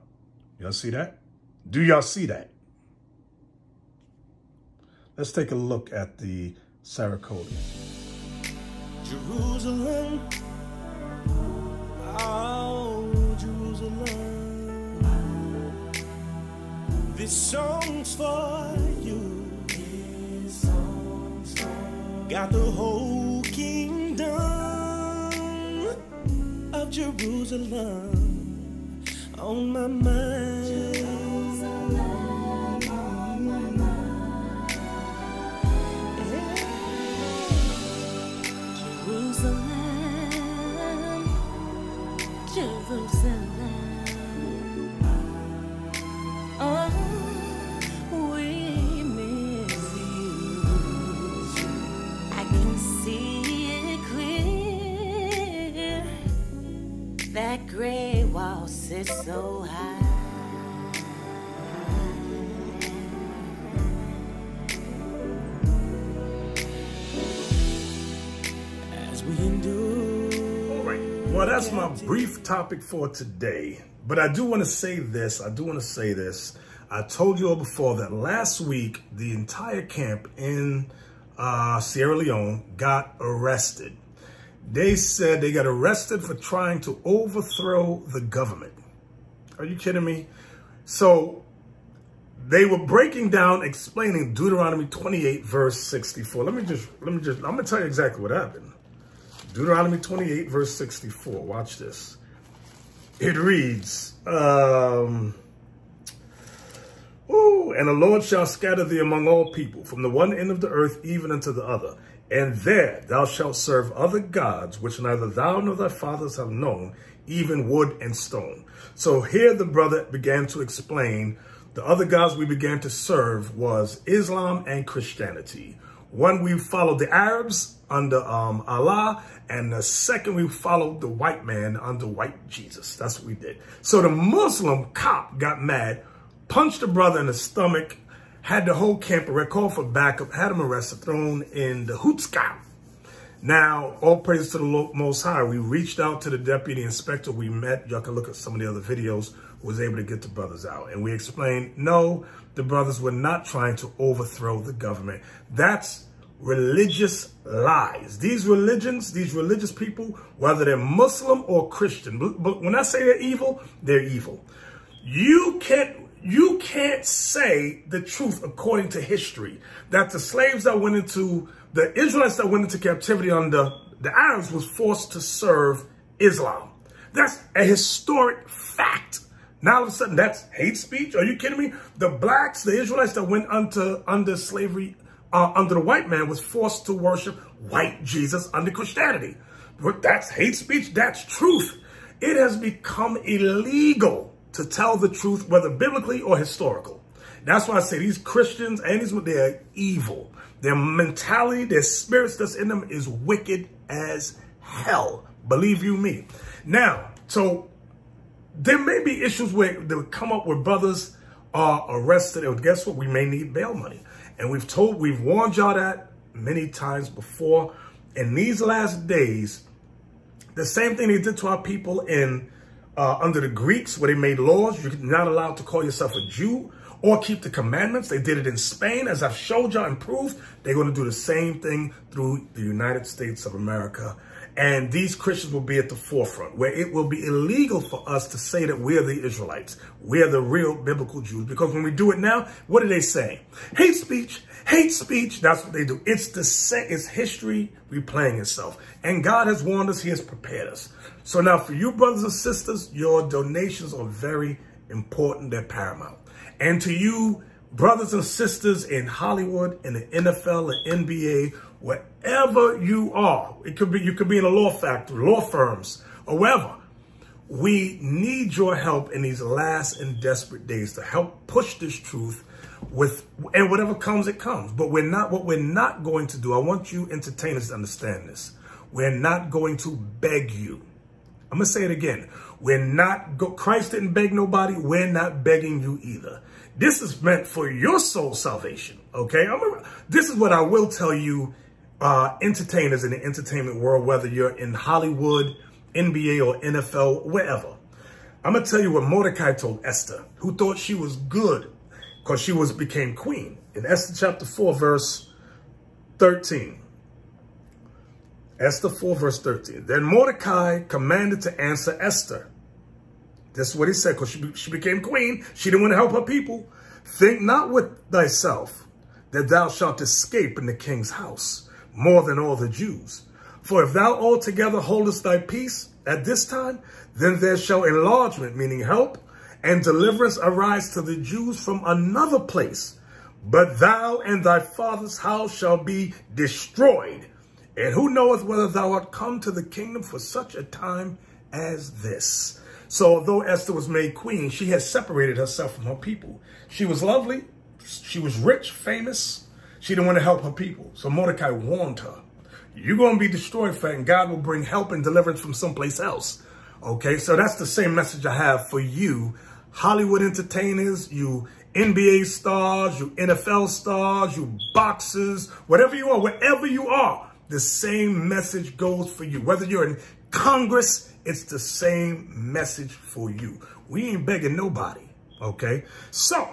Y'all see that? Do y'all see that? Let's take a look at the Saracoles. Jerusalem, oh, Jerusalem. This song's for you. Got the whole kingdom of Jerusalem on my mind. So high. As we endure. All right. Well, that's my brief topic for today. But I do want to say this. I do want to say this. I told you all before that last week, the entire camp in uh, Sierra Leone got arrested. They said they got arrested for trying to overthrow the government. Are you kidding me? So they were breaking down, explaining Deuteronomy 28, verse 64. Let me just, let me just, I'm going to tell you exactly what happened. Deuteronomy 28, verse 64. Watch this. It reads, um, Ooh, and the Lord shall scatter thee among all people, from the one end of the earth even unto the other. And there thou shalt serve other gods, which neither thou nor thy fathers have known, even wood and stone. So here the brother began to explain the other gods we began to serve was Islam and Christianity. One, we followed the Arabs under um, Allah, and the second, we followed the white man under white Jesus. That's what we did. So the Muslim cop got mad, punched the brother in the stomach, had the whole camp arrested, called for backup, had him arrested, thrown in the Hootska. Now, all praise to the Most High. We reached out to the deputy inspector. We met. Y'all can look at some of the other videos. Was able to get the brothers out. And we explained, no, the brothers were not trying to overthrow the government. That's religious lies. These religions, these religious people, whether they're Muslim or Christian, but when I say they're evil, they're evil. You can't you can't say the truth according to history that the slaves that went into the Israelites that went into captivity under the Arabs was forced to serve Islam. That's a historic fact. Now all of a sudden that's hate speech. Are you kidding me? The blacks, the Israelites that went under under slavery uh, under the white man was forced to worship white Jesus under Christianity. But that's hate speech. That's truth. It has become illegal to tell the truth, whether biblically or historical. That's why I say these Christians and these, they're evil. Their mentality, their spirits that's in them is wicked as hell. Believe you me. Now, so there may be issues where they would come up where brothers are arrested. And guess what? We may need bail money. And we've told, we've warned y'all that many times before. In these last days, the same thing they did to our people in uh, under the Greeks, where they made laws. You're not allowed to call yourself a Jew or keep the commandments. They did it in Spain, as I've showed y'all and proved. They're going to do the same thing through the United States of America. And these Christians will be at the forefront, where it will be illegal for us to say that we're the Israelites. We're the real biblical Jews. Because when we do it now, what do they say? Hate speech, hate speech. That's what they do. It's the it's history replaying itself. And God has warned us. He has prepared us. So now for you brothers and sisters, your donations are very important. They're paramount. And to you, brothers and sisters in Hollywood, in the NFL, the NBA, wherever you are, it could be you could be in a law factory, law firms, or wherever. We need your help in these last and desperate days to help push this truth with and whatever comes, it comes. But we're not what we're not going to do. I want you entertainers to understand this. We're not going to beg you. I'm gonna say it again. We're not go Christ didn't beg nobody. We're not begging you either. This is meant for your soul salvation, okay? I'm, this is what I will tell you, uh, entertainers in the entertainment world, whether you're in Hollywood, NBA, or NFL, wherever. I'm going to tell you what Mordecai told Esther, who thought she was good because she was became queen. In Esther chapter 4, verse 13. Esther 4, verse 13. Then Mordecai commanded to answer Esther this is what he said, because she, she became queen. She didn't want to help her people. Think not with thyself that thou shalt escape in the king's house more than all the Jews. For if thou altogether holdest thy peace at this time, then there shall enlargement, meaning help, and deliverance arise to the Jews from another place. But thou and thy father's house shall be destroyed. And who knoweth whether thou art come to the kingdom for such a time as this? So although Esther was made queen, she had separated herself from her people. She was lovely. She was rich, famous. She didn't want to help her people. So Mordecai warned her, you're going to be destroyed, and God will bring help and deliverance from someplace else. Okay, so that's the same message I have for you, Hollywood entertainers, you NBA stars, you NFL stars, you boxers, whatever you are, wherever you are, the same message goes for you. Whether you're in Congress, it's the same message for you. We ain't begging nobody, okay? So,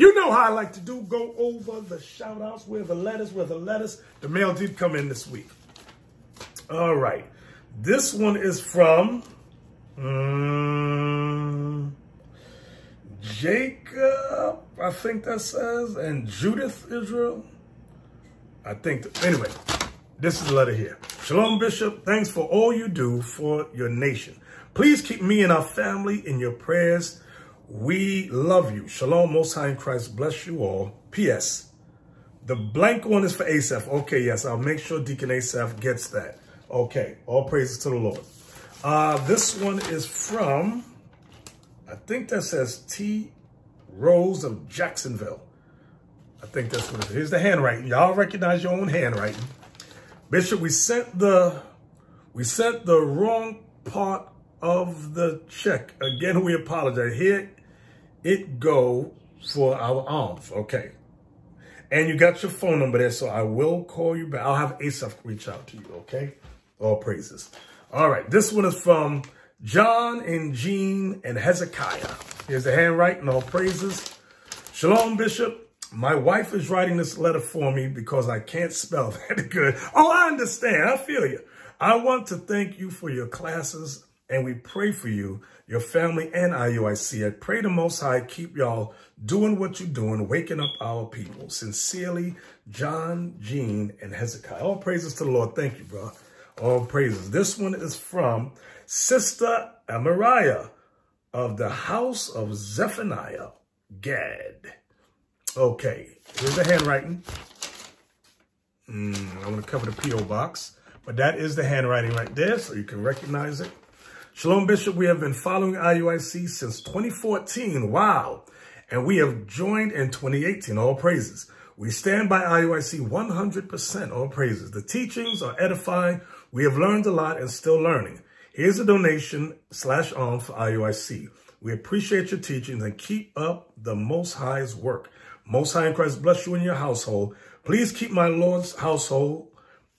you know how I like to do. Go over the shout outs, where the letters, where the letters. The mail did come in this week. All right. This one is from um, Jacob, I think that says, and Judith Israel. I think, anyway, this is the letter here. Shalom, Bishop. Thanks for all you do for your nation. Please keep me and our family in your prayers. We love you. Shalom, Most High in Christ. Bless you all. P.S. The blank one is for Asaph. Okay, yes, I'll make sure Deacon Asaph gets that. Okay, all praises to the Lord. Uh, this one is from, I think that says T. Rose of Jacksonville. I think that's what it is. Here's the handwriting. Y'all recognize your own handwriting. Bishop, we sent the we sent the wrong part of the check. Again, we apologize. Here it go for our arms, Okay. And you got your phone number there, so I will call you back. I'll have Asaph reach out to you, okay? All praises. All right, this one is from John and Jean and Hezekiah. Here's the handwriting, all praises. Shalom, Bishop. My wife is writing this letter for me because I can't spell that good. Oh, I understand. I feel you. I want to thank you for your classes and we pray for you, your family, and IUIC. I pray the Most High keep y'all doing what you're doing, waking up our people. Sincerely, John, Jean, and Hezekiah. All praises to the Lord. Thank you, bro. All praises. This one is from Sister Amariah of the house of Zephaniah Gad. Okay, here's the handwriting. Mm, I'm going to cover the P.O. box, but that is the handwriting right there, so you can recognize it. Shalom, Bishop. We have been following IUIC since 2014. Wow. And we have joined in 2018. All praises. We stand by IUIC 100%. All praises. The teachings are edifying. We have learned a lot and still learning. Here's a donation slash arm for IUIC. We appreciate your teachings and keep up the Most High's work. Most High in Christ bless you and your household. Please keep my Lord's household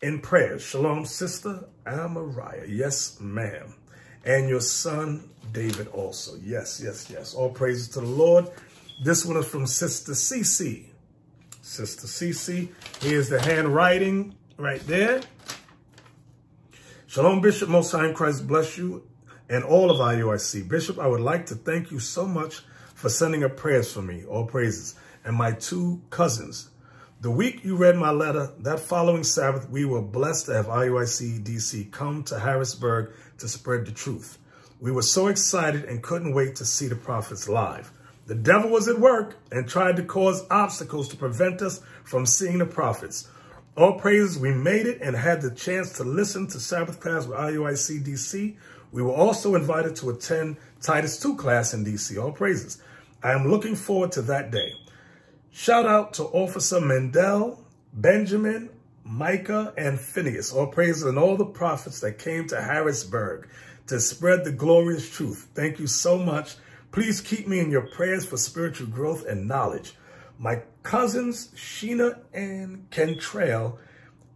in prayer. Shalom, Sister Amariah. Yes, ma'am and your son David also. Yes, yes, yes. All praises to the Lord. This one is from Sister Cece. Sister Cece. Here's the handwriting right there. Shalom, Bishop. Most High in Christ bless you and all of IUIC. Bishop, I would like to thank you so much for sending up prayers for me. All praises. And my two cousins. The week you read my letter, that following Sabbath, we were blessed to have IUIC DC come to Harrisburg to spread the truth. We were so excited and couldn't wait to see the prophets live. The devil was at work and tried to cause obstacles to prevent us from seeing the prophets. All praises, we made it and had the chance to listen to Sabbath class with IUIC DC. We were also invited to attend Titus II class in DC. All praises. I am looking forward to that day. Shout out to Officer Mendel, Benjamin, Micah, and Phineas, all praises and all the prophets that came to Harrisburg to spread the glorious truth. Thank you so much. Please keep me in your prayers for spiritual growth and knowledge. My cousins, Sheena and Kentrail,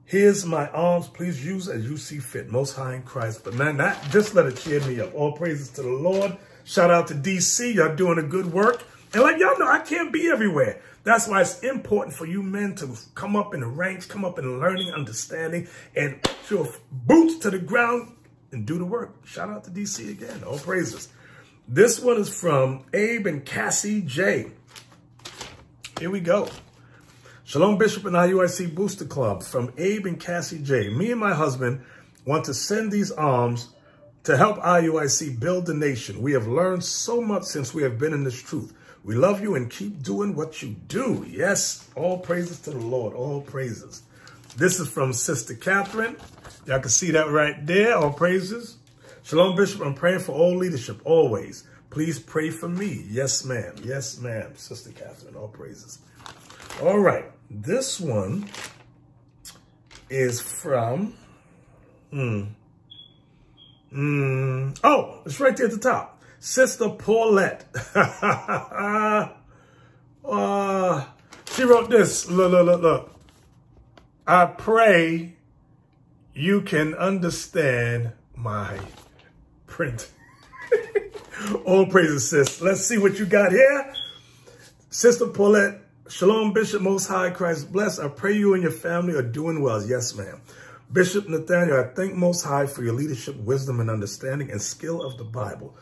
here's my arms. Please use as you see fit. Most high in Christ. But man, that just let it cheer me up. All praises to the Lord. Shout out to DC. Y'all doing a good work. And like y'all know, I can't be everywhere. That's why it's important for you men to come up in the ranks, come up in learning, understanding, and put your boots to the ground and do the work. Shout out to DC again. All praises. This one is from Abe and Cassie J. Here we go. Shalom Bishop and IUIC Booster Club from Abe and Cassie J. Me and my husband want to send these arms to help IUIC build the nation. We have learned so much since we have been in this truth. We love you and keep doing what you do. Yes, all praises to the Lord, all praises. This is from Sister Catherine. Y'all can see that right there, all praises. Shalom, Bishop. I'm praying for all leadership always. Please pray for me. Yes, ma'am. Yes, ma'am. Sister Catherine, all praises. All right. This one is from, hmm, hmm, oh, it's right there at the top. Sister Paulette. uh, she wrote this. Look, look, look, look. I pray you can understand my print. All praises, sis. Let's see what you got here. Sister Paulette, Shalom, Bishop, Most High, Christ bless. I pray you and your family are doing well. Yes, ma'am. Bishop Nathanyel, I thank Most High for your leadership, wisdom, and understanding and skill of the Bible.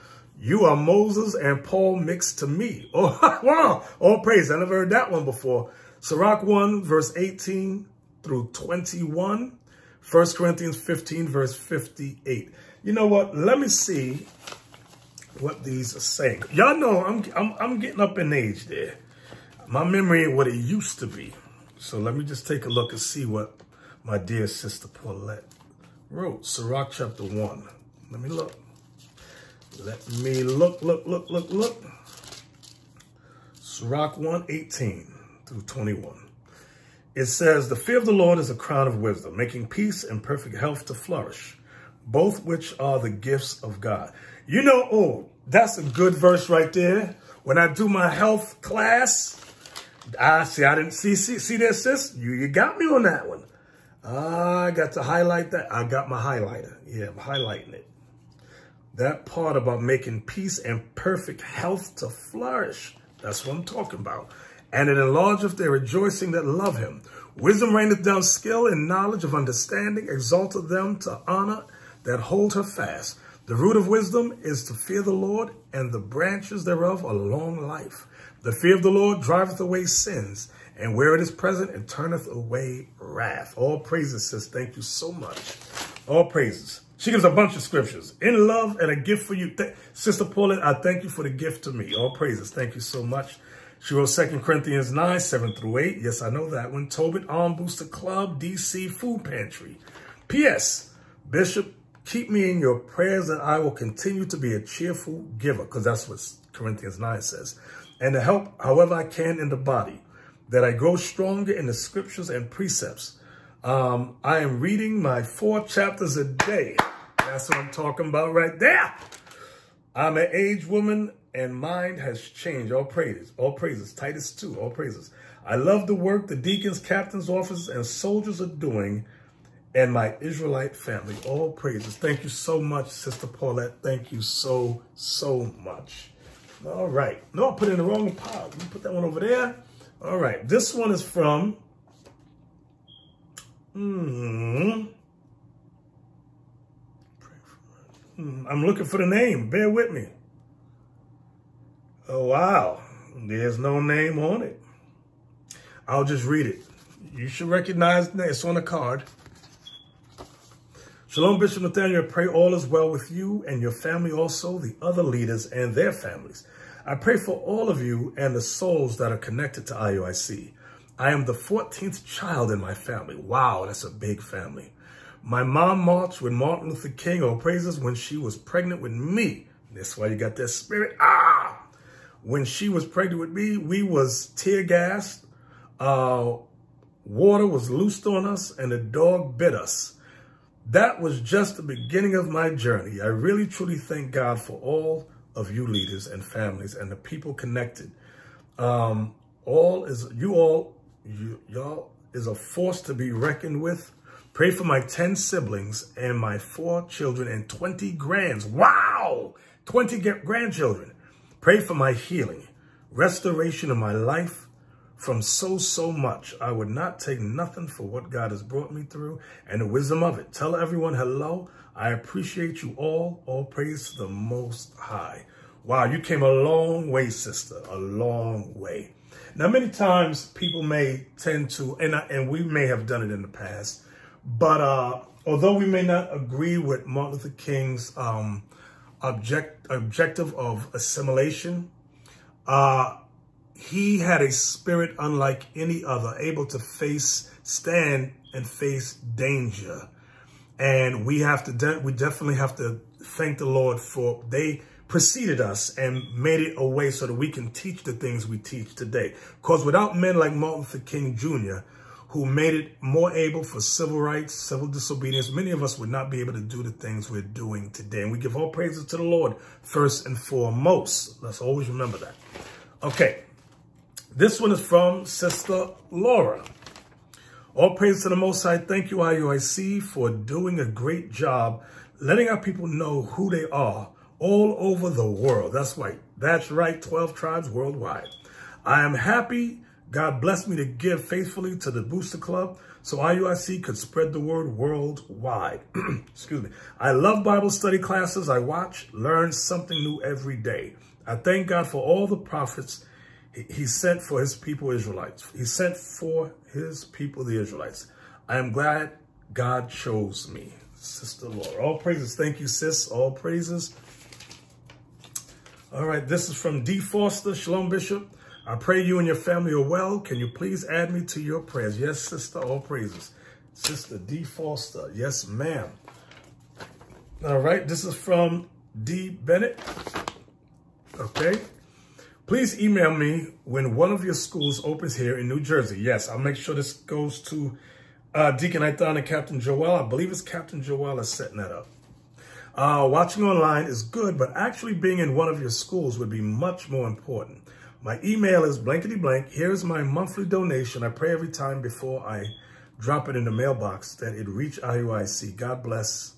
You are Moses and Paul mixed to me. Oh, wow. All praise. I never heard that one before. Sirach 1, verse 18 through 21. 1 Corinthians 15, verse 58. You know what? Let me see what these are saying. Y'all know I'm, I'm, I'm getting up in age there. My memory ain't what it used to be. So let me just take a look and see what my dear sister Paulette wrote. Sirach chapter 1. Let me look. Let me look, look, look, look, look. Sirach 1, 18 through 21. It says, The fear of the Lord is a crown of wisdom, making peace and perfect health to flourish, both which are the gifts of God. You know, oh, that's a good verse right there. When I do my health class, I see, I didn't see, see, see this, sis? You, you got me on that one. I got to highlight that. I got my highlighter. Yeah, I'm highlighting it. That part about making peace and perfect health to flourish. That's what I'm talking about. And it enlargeth their rejoicing that love him. Wisdom raineth down skill and knowledge of understanding, exalteth them to honor that hold her fast. The root of wisdom is to fear the Lord, and the branches thereof a long life. The fear of the Lord driveth away sins, and where it is present, it turneth away wrath. All praises, sis. Thank you so much. All praises. She gives a bunch of scriptures. In love and a gift for you. Th Sister Paulette, I thank you for the gift to me. All praises. Thank you so much. She wrote 2 Corinthians 9, 7 through 8. Yes, I know that one. Tobit Arm Booster Club, DC Food Pantry. P.S. Bishop, keep me in your prayers that I will continue to be a cheerful giver, because that's what Corinthians 9 says, and to help however I can in the body, that I grow stronger in the scriptures and precepts. Um, I am reading my four chapters a day. That's what I'm talking about right there. I'm an aged woman and mind has changed. All praises, all praises. Titus 2, all praises. I love the work the deacons, captains, officers, and soldiers are doing and my Israelite family. All praises. Thank you so much, Sister Paulette. Thank you so, so much. All right. No, I put it in the wrong pile. Let me put that one over there. All right. This one is from... Hmm. Hmm, I'm looking for the name. Bear with me. Oh, wow. There's no name on it. I'll just read it. You should recognize it. It's on the card. Shalom, Bishop Nathanyel. Pray all is well with you and your family also, the other leaders and their families. I pray for all of you and the souls that are connected to IUIC. I am the 14th child in my family. Wow, that's a big family. My mom marched with Martin Luther King, or praises, when she was pregnant with me. That's why you got that spirit. Ah! When she was pregnant with me, we was tear gassed. Uh, water was loosed on us and the dog bit us. That was just the beginning of my journey. I really, truly thank God for all of you leaders and families and the people connected. Um, all is, you all, y'all is a force to be reckoned with. Pray for my 10 siblings and my four children and 20 grands. Wow! 20 grandchildren. Pray for my healing, restoration of my life from so, so much. I would not take nothing for what God has brought me through and the wisdom of it. Tell everyone hello. I appreciate you all. All praise to the Most High. Wow, you came a long way, sister, a long way. Now, many times people may tend to, and, I, and we may have done it in the past, but uh, although we may not agree with Martin Luther King's um, object, objective of assimilation, uh, he had a spirit unlike any other, able to face, stand and face danger. And we have to, de we definitely have to thank the Lord for they preceded us and made it a way so that we can teach the things we teach today. Because without men like Martin Luther King Jr., who made it more able for civil rights, civil disobedience. Many of us would not be able to do the things we're doing today. And we give all praises to the Lord first and foremost. Let's always remember that. Okay. This one is from Sister Laura. All praise to the Most High. Thank you, IUIC, for doing a great job letting our people know who they are all over the world. That's right. That's right. 12 tribes worldwide. I am happy God blessed me to give faithfully to the Booster Club so IUIC could spread the word worldwide. Excuse me. I love Bible study classes. I watch, learn something new every day. I thank God for all the prophets he sent for his people Israelites. He sent for his people the Israelites. I am glad God chose me. Sister Laura. All praises. Thank you, sis. All praises. All right. This is from D. Foster. Shalom, Bishop. I pray you and your family are well. Can you please add me to your prayers? Yes, sister. All praises. Sister D. Foster. Yes, ma'am. All right. This is from D. Bennett. Okay. Please email me when one of your schools opens here in New Jersey. Yes, I'll make sure this goes to uh, Deacon Ithon and Captain Joel. I believe it's Captain Joel is setting that up. Uh, watching online is good, but actually being in one of your schools would be much more important. My email is blankety blank. Here's my monthly donation. I pray every time before I drop it in the mailbox that it reach IUIC. God bless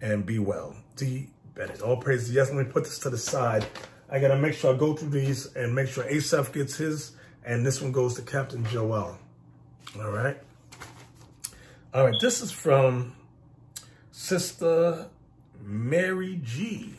and be well. D. Bennett. All praise. Yes, let me put this to the side. I got to make sure I go through these and make sure Asaph gets his, and this one goes to Captain Joel. All right. All right, this is from Sister Mary G.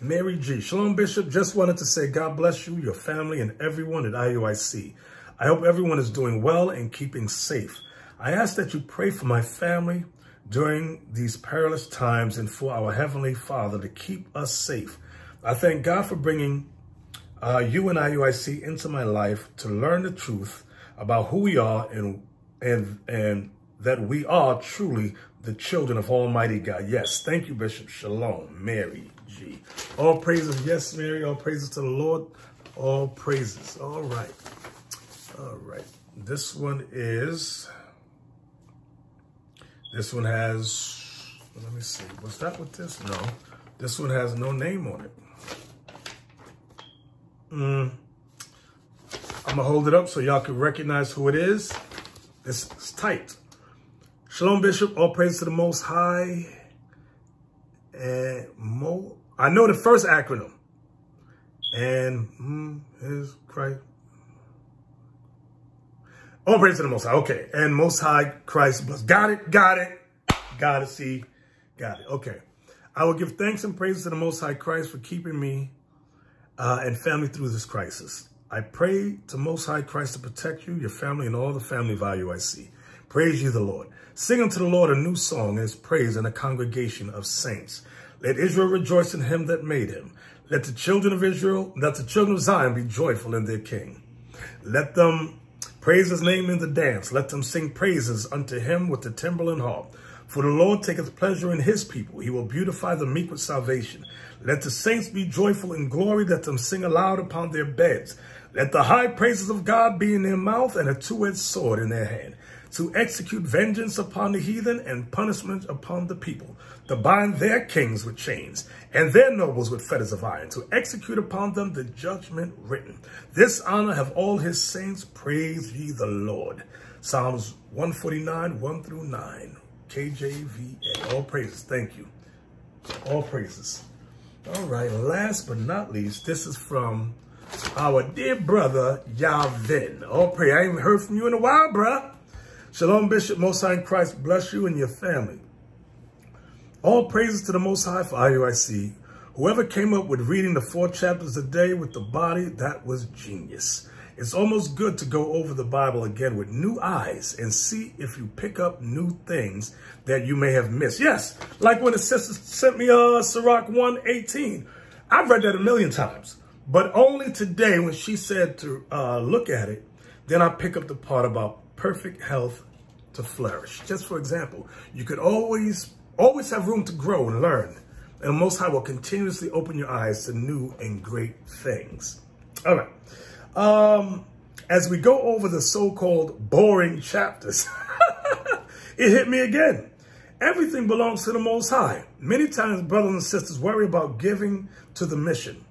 Mary G. Shalom, Bishop. Just wanted to say God bless you, your family, and everyone at IUIC. I hope everyone is doing well and keeping safe. I ask that you pray for my family during these perilous times and for our Heavenly Father to keep us safe. I thank God for bringing uh, you and IUIC into my life to learn the truth about who we are and and and that we are truly the children of Almighty God. Yes, thank you, Bishop. Shalom, Mary G. All praises, yes, Mary. All praises to the Lord. All praises. All right. All right. This one is, this one has, let me see. What's that with this? No. This one has no name on it. Mm. I'm going to hold it up so y'all can recognize who it is. It's, it's tight. Shalom, Bishop. All praise to the Most High. And Mo. I know the first acronym. And mm, His Christ. All praise to the Most High. Okay. And Most High Christ bless. Got it. Got it. Got it. See. Got it. Okay. I will give thanks and praise to the Most High Christ for keeping me uh, and family through this crisis. I pray to Most High Christ to protect you, your family, and all the family value I see. Praise ye the Lord. Sing unto the Lord a new song and his praise in a congregation of saints. Let Israel rejoice in him that made him. Let the children of Israel, let the children of Zion be joyful in their king. Let them praise his name in the dance. Let them sing praises unto him with the timbrel and harp. For the Lord taketh pleasure in his people. He will beautify the meek with salvation. Let the saints be joyful in glory. Let them sing aloud upon their beds. Let the high praises of God be in their mouth and a two-edged sword in their hand, to execute vengeance upon the heathen and punishment upon the people, to bind their kings with chains and their nobles with fetters of iron, to execute upon them the judgment written. This honor have all his saints. Praise ye the Lord. Psalms 149, 1 through 9. KJVA. All praises. Thank you. All praises. All right. Last but not least, this is from our dear brother, Yavin. Oh, pray. I ain't heard from you in a while, bruh. Shalom, Bishop. Most High in Christ bless you and your family. All praises to the Most High for IUIC. Whoever came up with reading the four chapters a day with the body, that was genius. It's almost good to go over the Bible again with new eyes and see if you pick up new things that you may have missed. Yes, like when the sister sent me uh, Sirach 118. I've read that a million times. But only today when she said to uh, look at it, then I pick up the part about perfect health to flourish. Just for example, you could always, always have room to grow and learn. And Most High will continuously open your eyes to new and great things. All right. Um, as we go over the so-called boring chapters, it hit me again. Everything belongs to the Most High. Many times brothers and sisters worry about giving to the mission.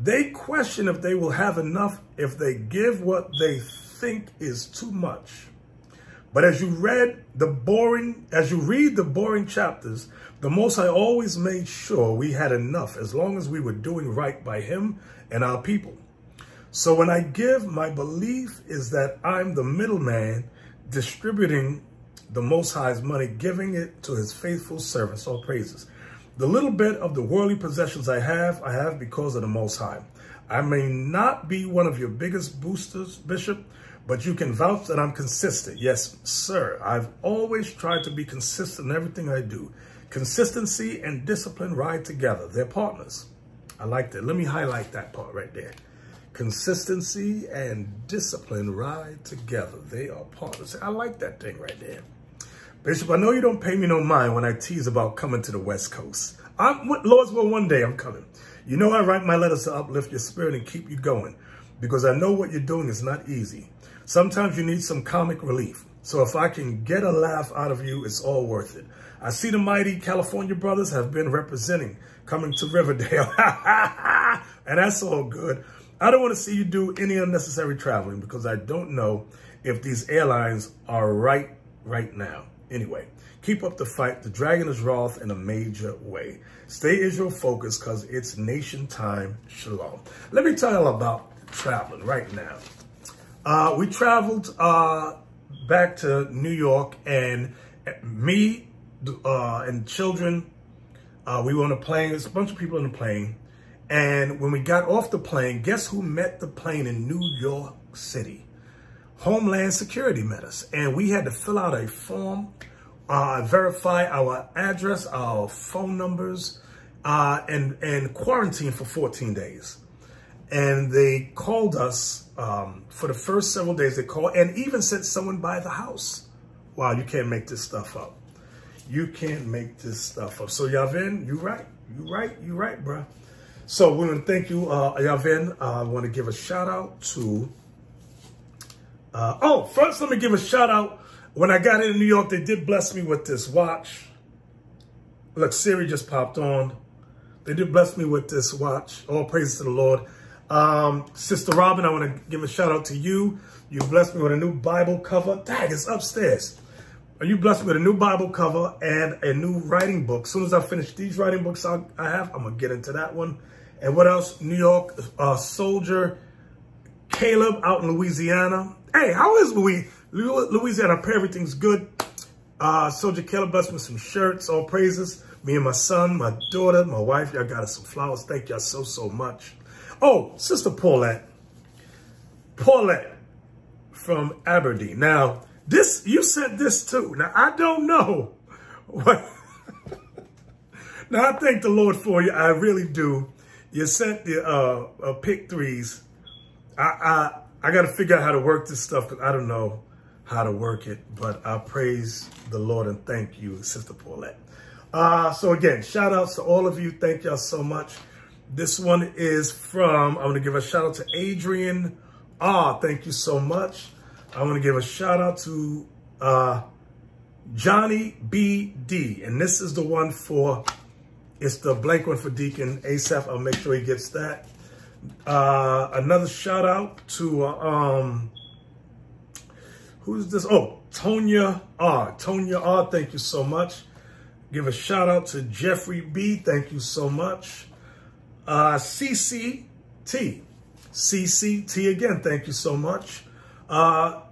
They question if they will have enough if they give what they think is too much. But as you read the boring, as you read the boring chapters, the Most High always made sure we had enough as long as we were doing right by him and our people. So when I give, my belief is that I'm the middleman distributing the Most High's money, giving it to his faithful servants, all praises. The little bit of the worldly possessions I have, I have because of the Most High. I may not be one of your biggest boosters, Bishop, but you can vouch that I'm consistent. Yes, sir. I've always tried to be consistent in everything I do. Consistency and discipline ride together. They're partners. I like that. Let me highlight that part right there. Consistency and discipline ride together. They are partners. I like that thing right there. Bishop, I know you don't pay me no mind when I tease about coming to the West Coast. I'm, Lord's will, one day I'm coming. You know I write my letters to uplift your spirit and keep you going because I know what you're doing is not easy. Sometimes you need some comic relief. So if I can get a laugh out of you, it's all worth it. I see the mighty California brothers have been representing coming to Riverdale. and that's all good. I don't want to see you do any unnecessary traveling because I don't know if these airlines are right right now. Anyway, keep up the fight. The dragon is wroth in a major way. Stay Israel focused because it's nation time. Shalom. Let me tell you about traveling right now. Uh, we traveled uh, back to New York and me uh, and children, uh, we were on a plane. There's a bunch of people on the plane. And when we got off the plane, guess who met the plane in New York City? Homeland Security met us. And we had to fill out a form, uh, verify our address, our phone numbers, uh, and, and quarantine for 14 days. And they called us um, for the first several days. They called and even sent someone by the house. Wow, you can't make this stuff up. You can't make this stuff up. So Yavin, you right. You right. You right, bruh. So we want to thank you, uh, Yavin. Uh, I want to give a shout out to, uh, oh, first let me give a shout out. When I got in New York, they did bless me with this watch. Look, Siri just popped on. They did bless me with this watch. All praise to the Lord. Um, Sister Robin, I want to give a shout out to you. You blessed me with a new Bible cover. Dang, it's upstairs. Are You blessed with a new Bible cover and a new writing book. As soon as I finish these writing books I have, I'm going to get into that one. And what else? New York uh, soldier Caleb out in Louisiana. Hey, how is Louis? Louisiana? I pray everything's good. Uh, soldier Caleb blessed me with some shirts, all praises. Me and my son, my daughter, my wife, y'all got us some flowers. Thank y'all so, so much. Oh, Sister Paulette. Paulette from Aberdeen. Now, this, you sent this too. Now, I don't know what. now, I thank the Lord for you. I really do you sent the uh, uh, pick threes. I I I got to figure out how to work this stuff because I don't know how to work it. But I praise the Lord and thank you, Sister Paulette. Uh, so again, shout outs to all of you. Thank y'all so much. This one is from, I'm going to give a shout out to Adrian. Ah, thank you so much. I want to give a shout out to uh, Johnny B.D. And this is the one for it's the blank one for Deacon Asaph. I'll make sure he gets that. Uh, another shout out to, uh, um, who's this? Oh, Tonya R. Tonya R, thank you so much. Give a shout out to Jeffrey B. Thank you so much. Uh, CCT. CCT again, thank you so much. Uh,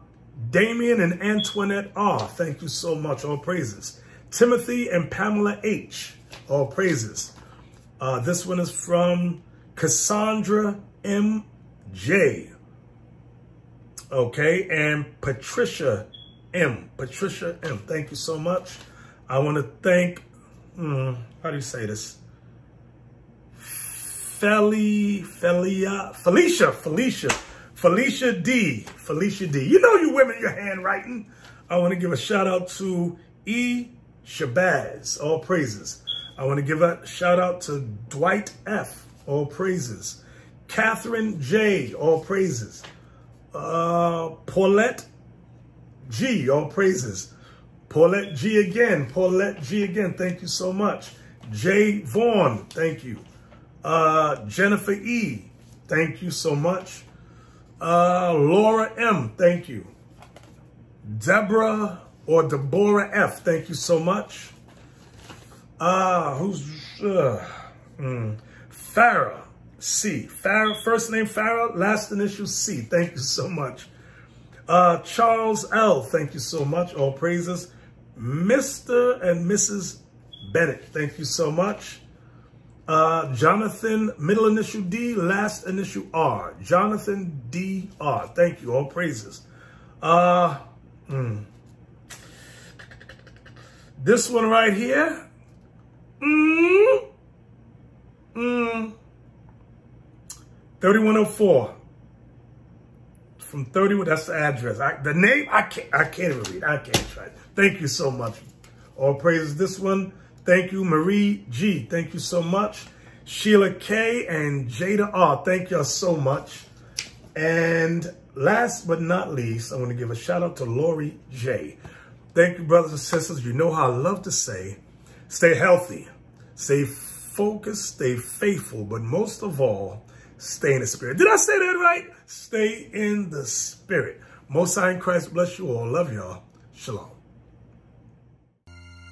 Damien and Antoinette R. Thank you so much. All praises. Timothy and Pamela H. All praises. Uh, this one is from Cassandra M.J. Okay, and Patricia M. Patricia M. Thank you so much. I want to thank, hmm, how do you say this? Feli, Felia, Felicia, Felicia, Felicia D. Felicia D. You know you women, your handwriting. I want to give a shout out to E. Shabazz. All praises. I want to give a shout out to Dwight F. All praises. Catherine J. All praises. Uh, Paulette G. All praises. Paulette G again. Paulette G again. Thank you so much. Jay Vaughn. Thank you. Uh, Jennifer E. Thank you so much. Uh, Laura M. Thank you. Deborah or Deborah F. Thank you so much. Uh, who's uh, mm, Farah? C. Farah, first name Farah, last initial C. Thank you so much. Uh, Charles L. Thank you so much. All praises. Mr. and Mrs. Bennett. Thank you so much. Uh, Jonathan, middle initial D, last initial R. Jonathan D. R. Thank you. All praises. Uh, mm. This one right here. Mm, mm, 3104. From 31, that's the address. I, the name, I can't, I can't even read. I can't try. Thank you so much. All praises. This one, thank you. Marie G, thank you so much. Sheila K and Jada R, thank y'all so much. And last but not least, I want to give a shout out to Lori J. Thank you, brothers and sisters. You know how I love to say, stay healthy, stay focused, stay faithful, but most of all, stay in the spirit. Did I say that right? Stay in the spirit. Most High in Christ bless you all. Love y'all. Shalom.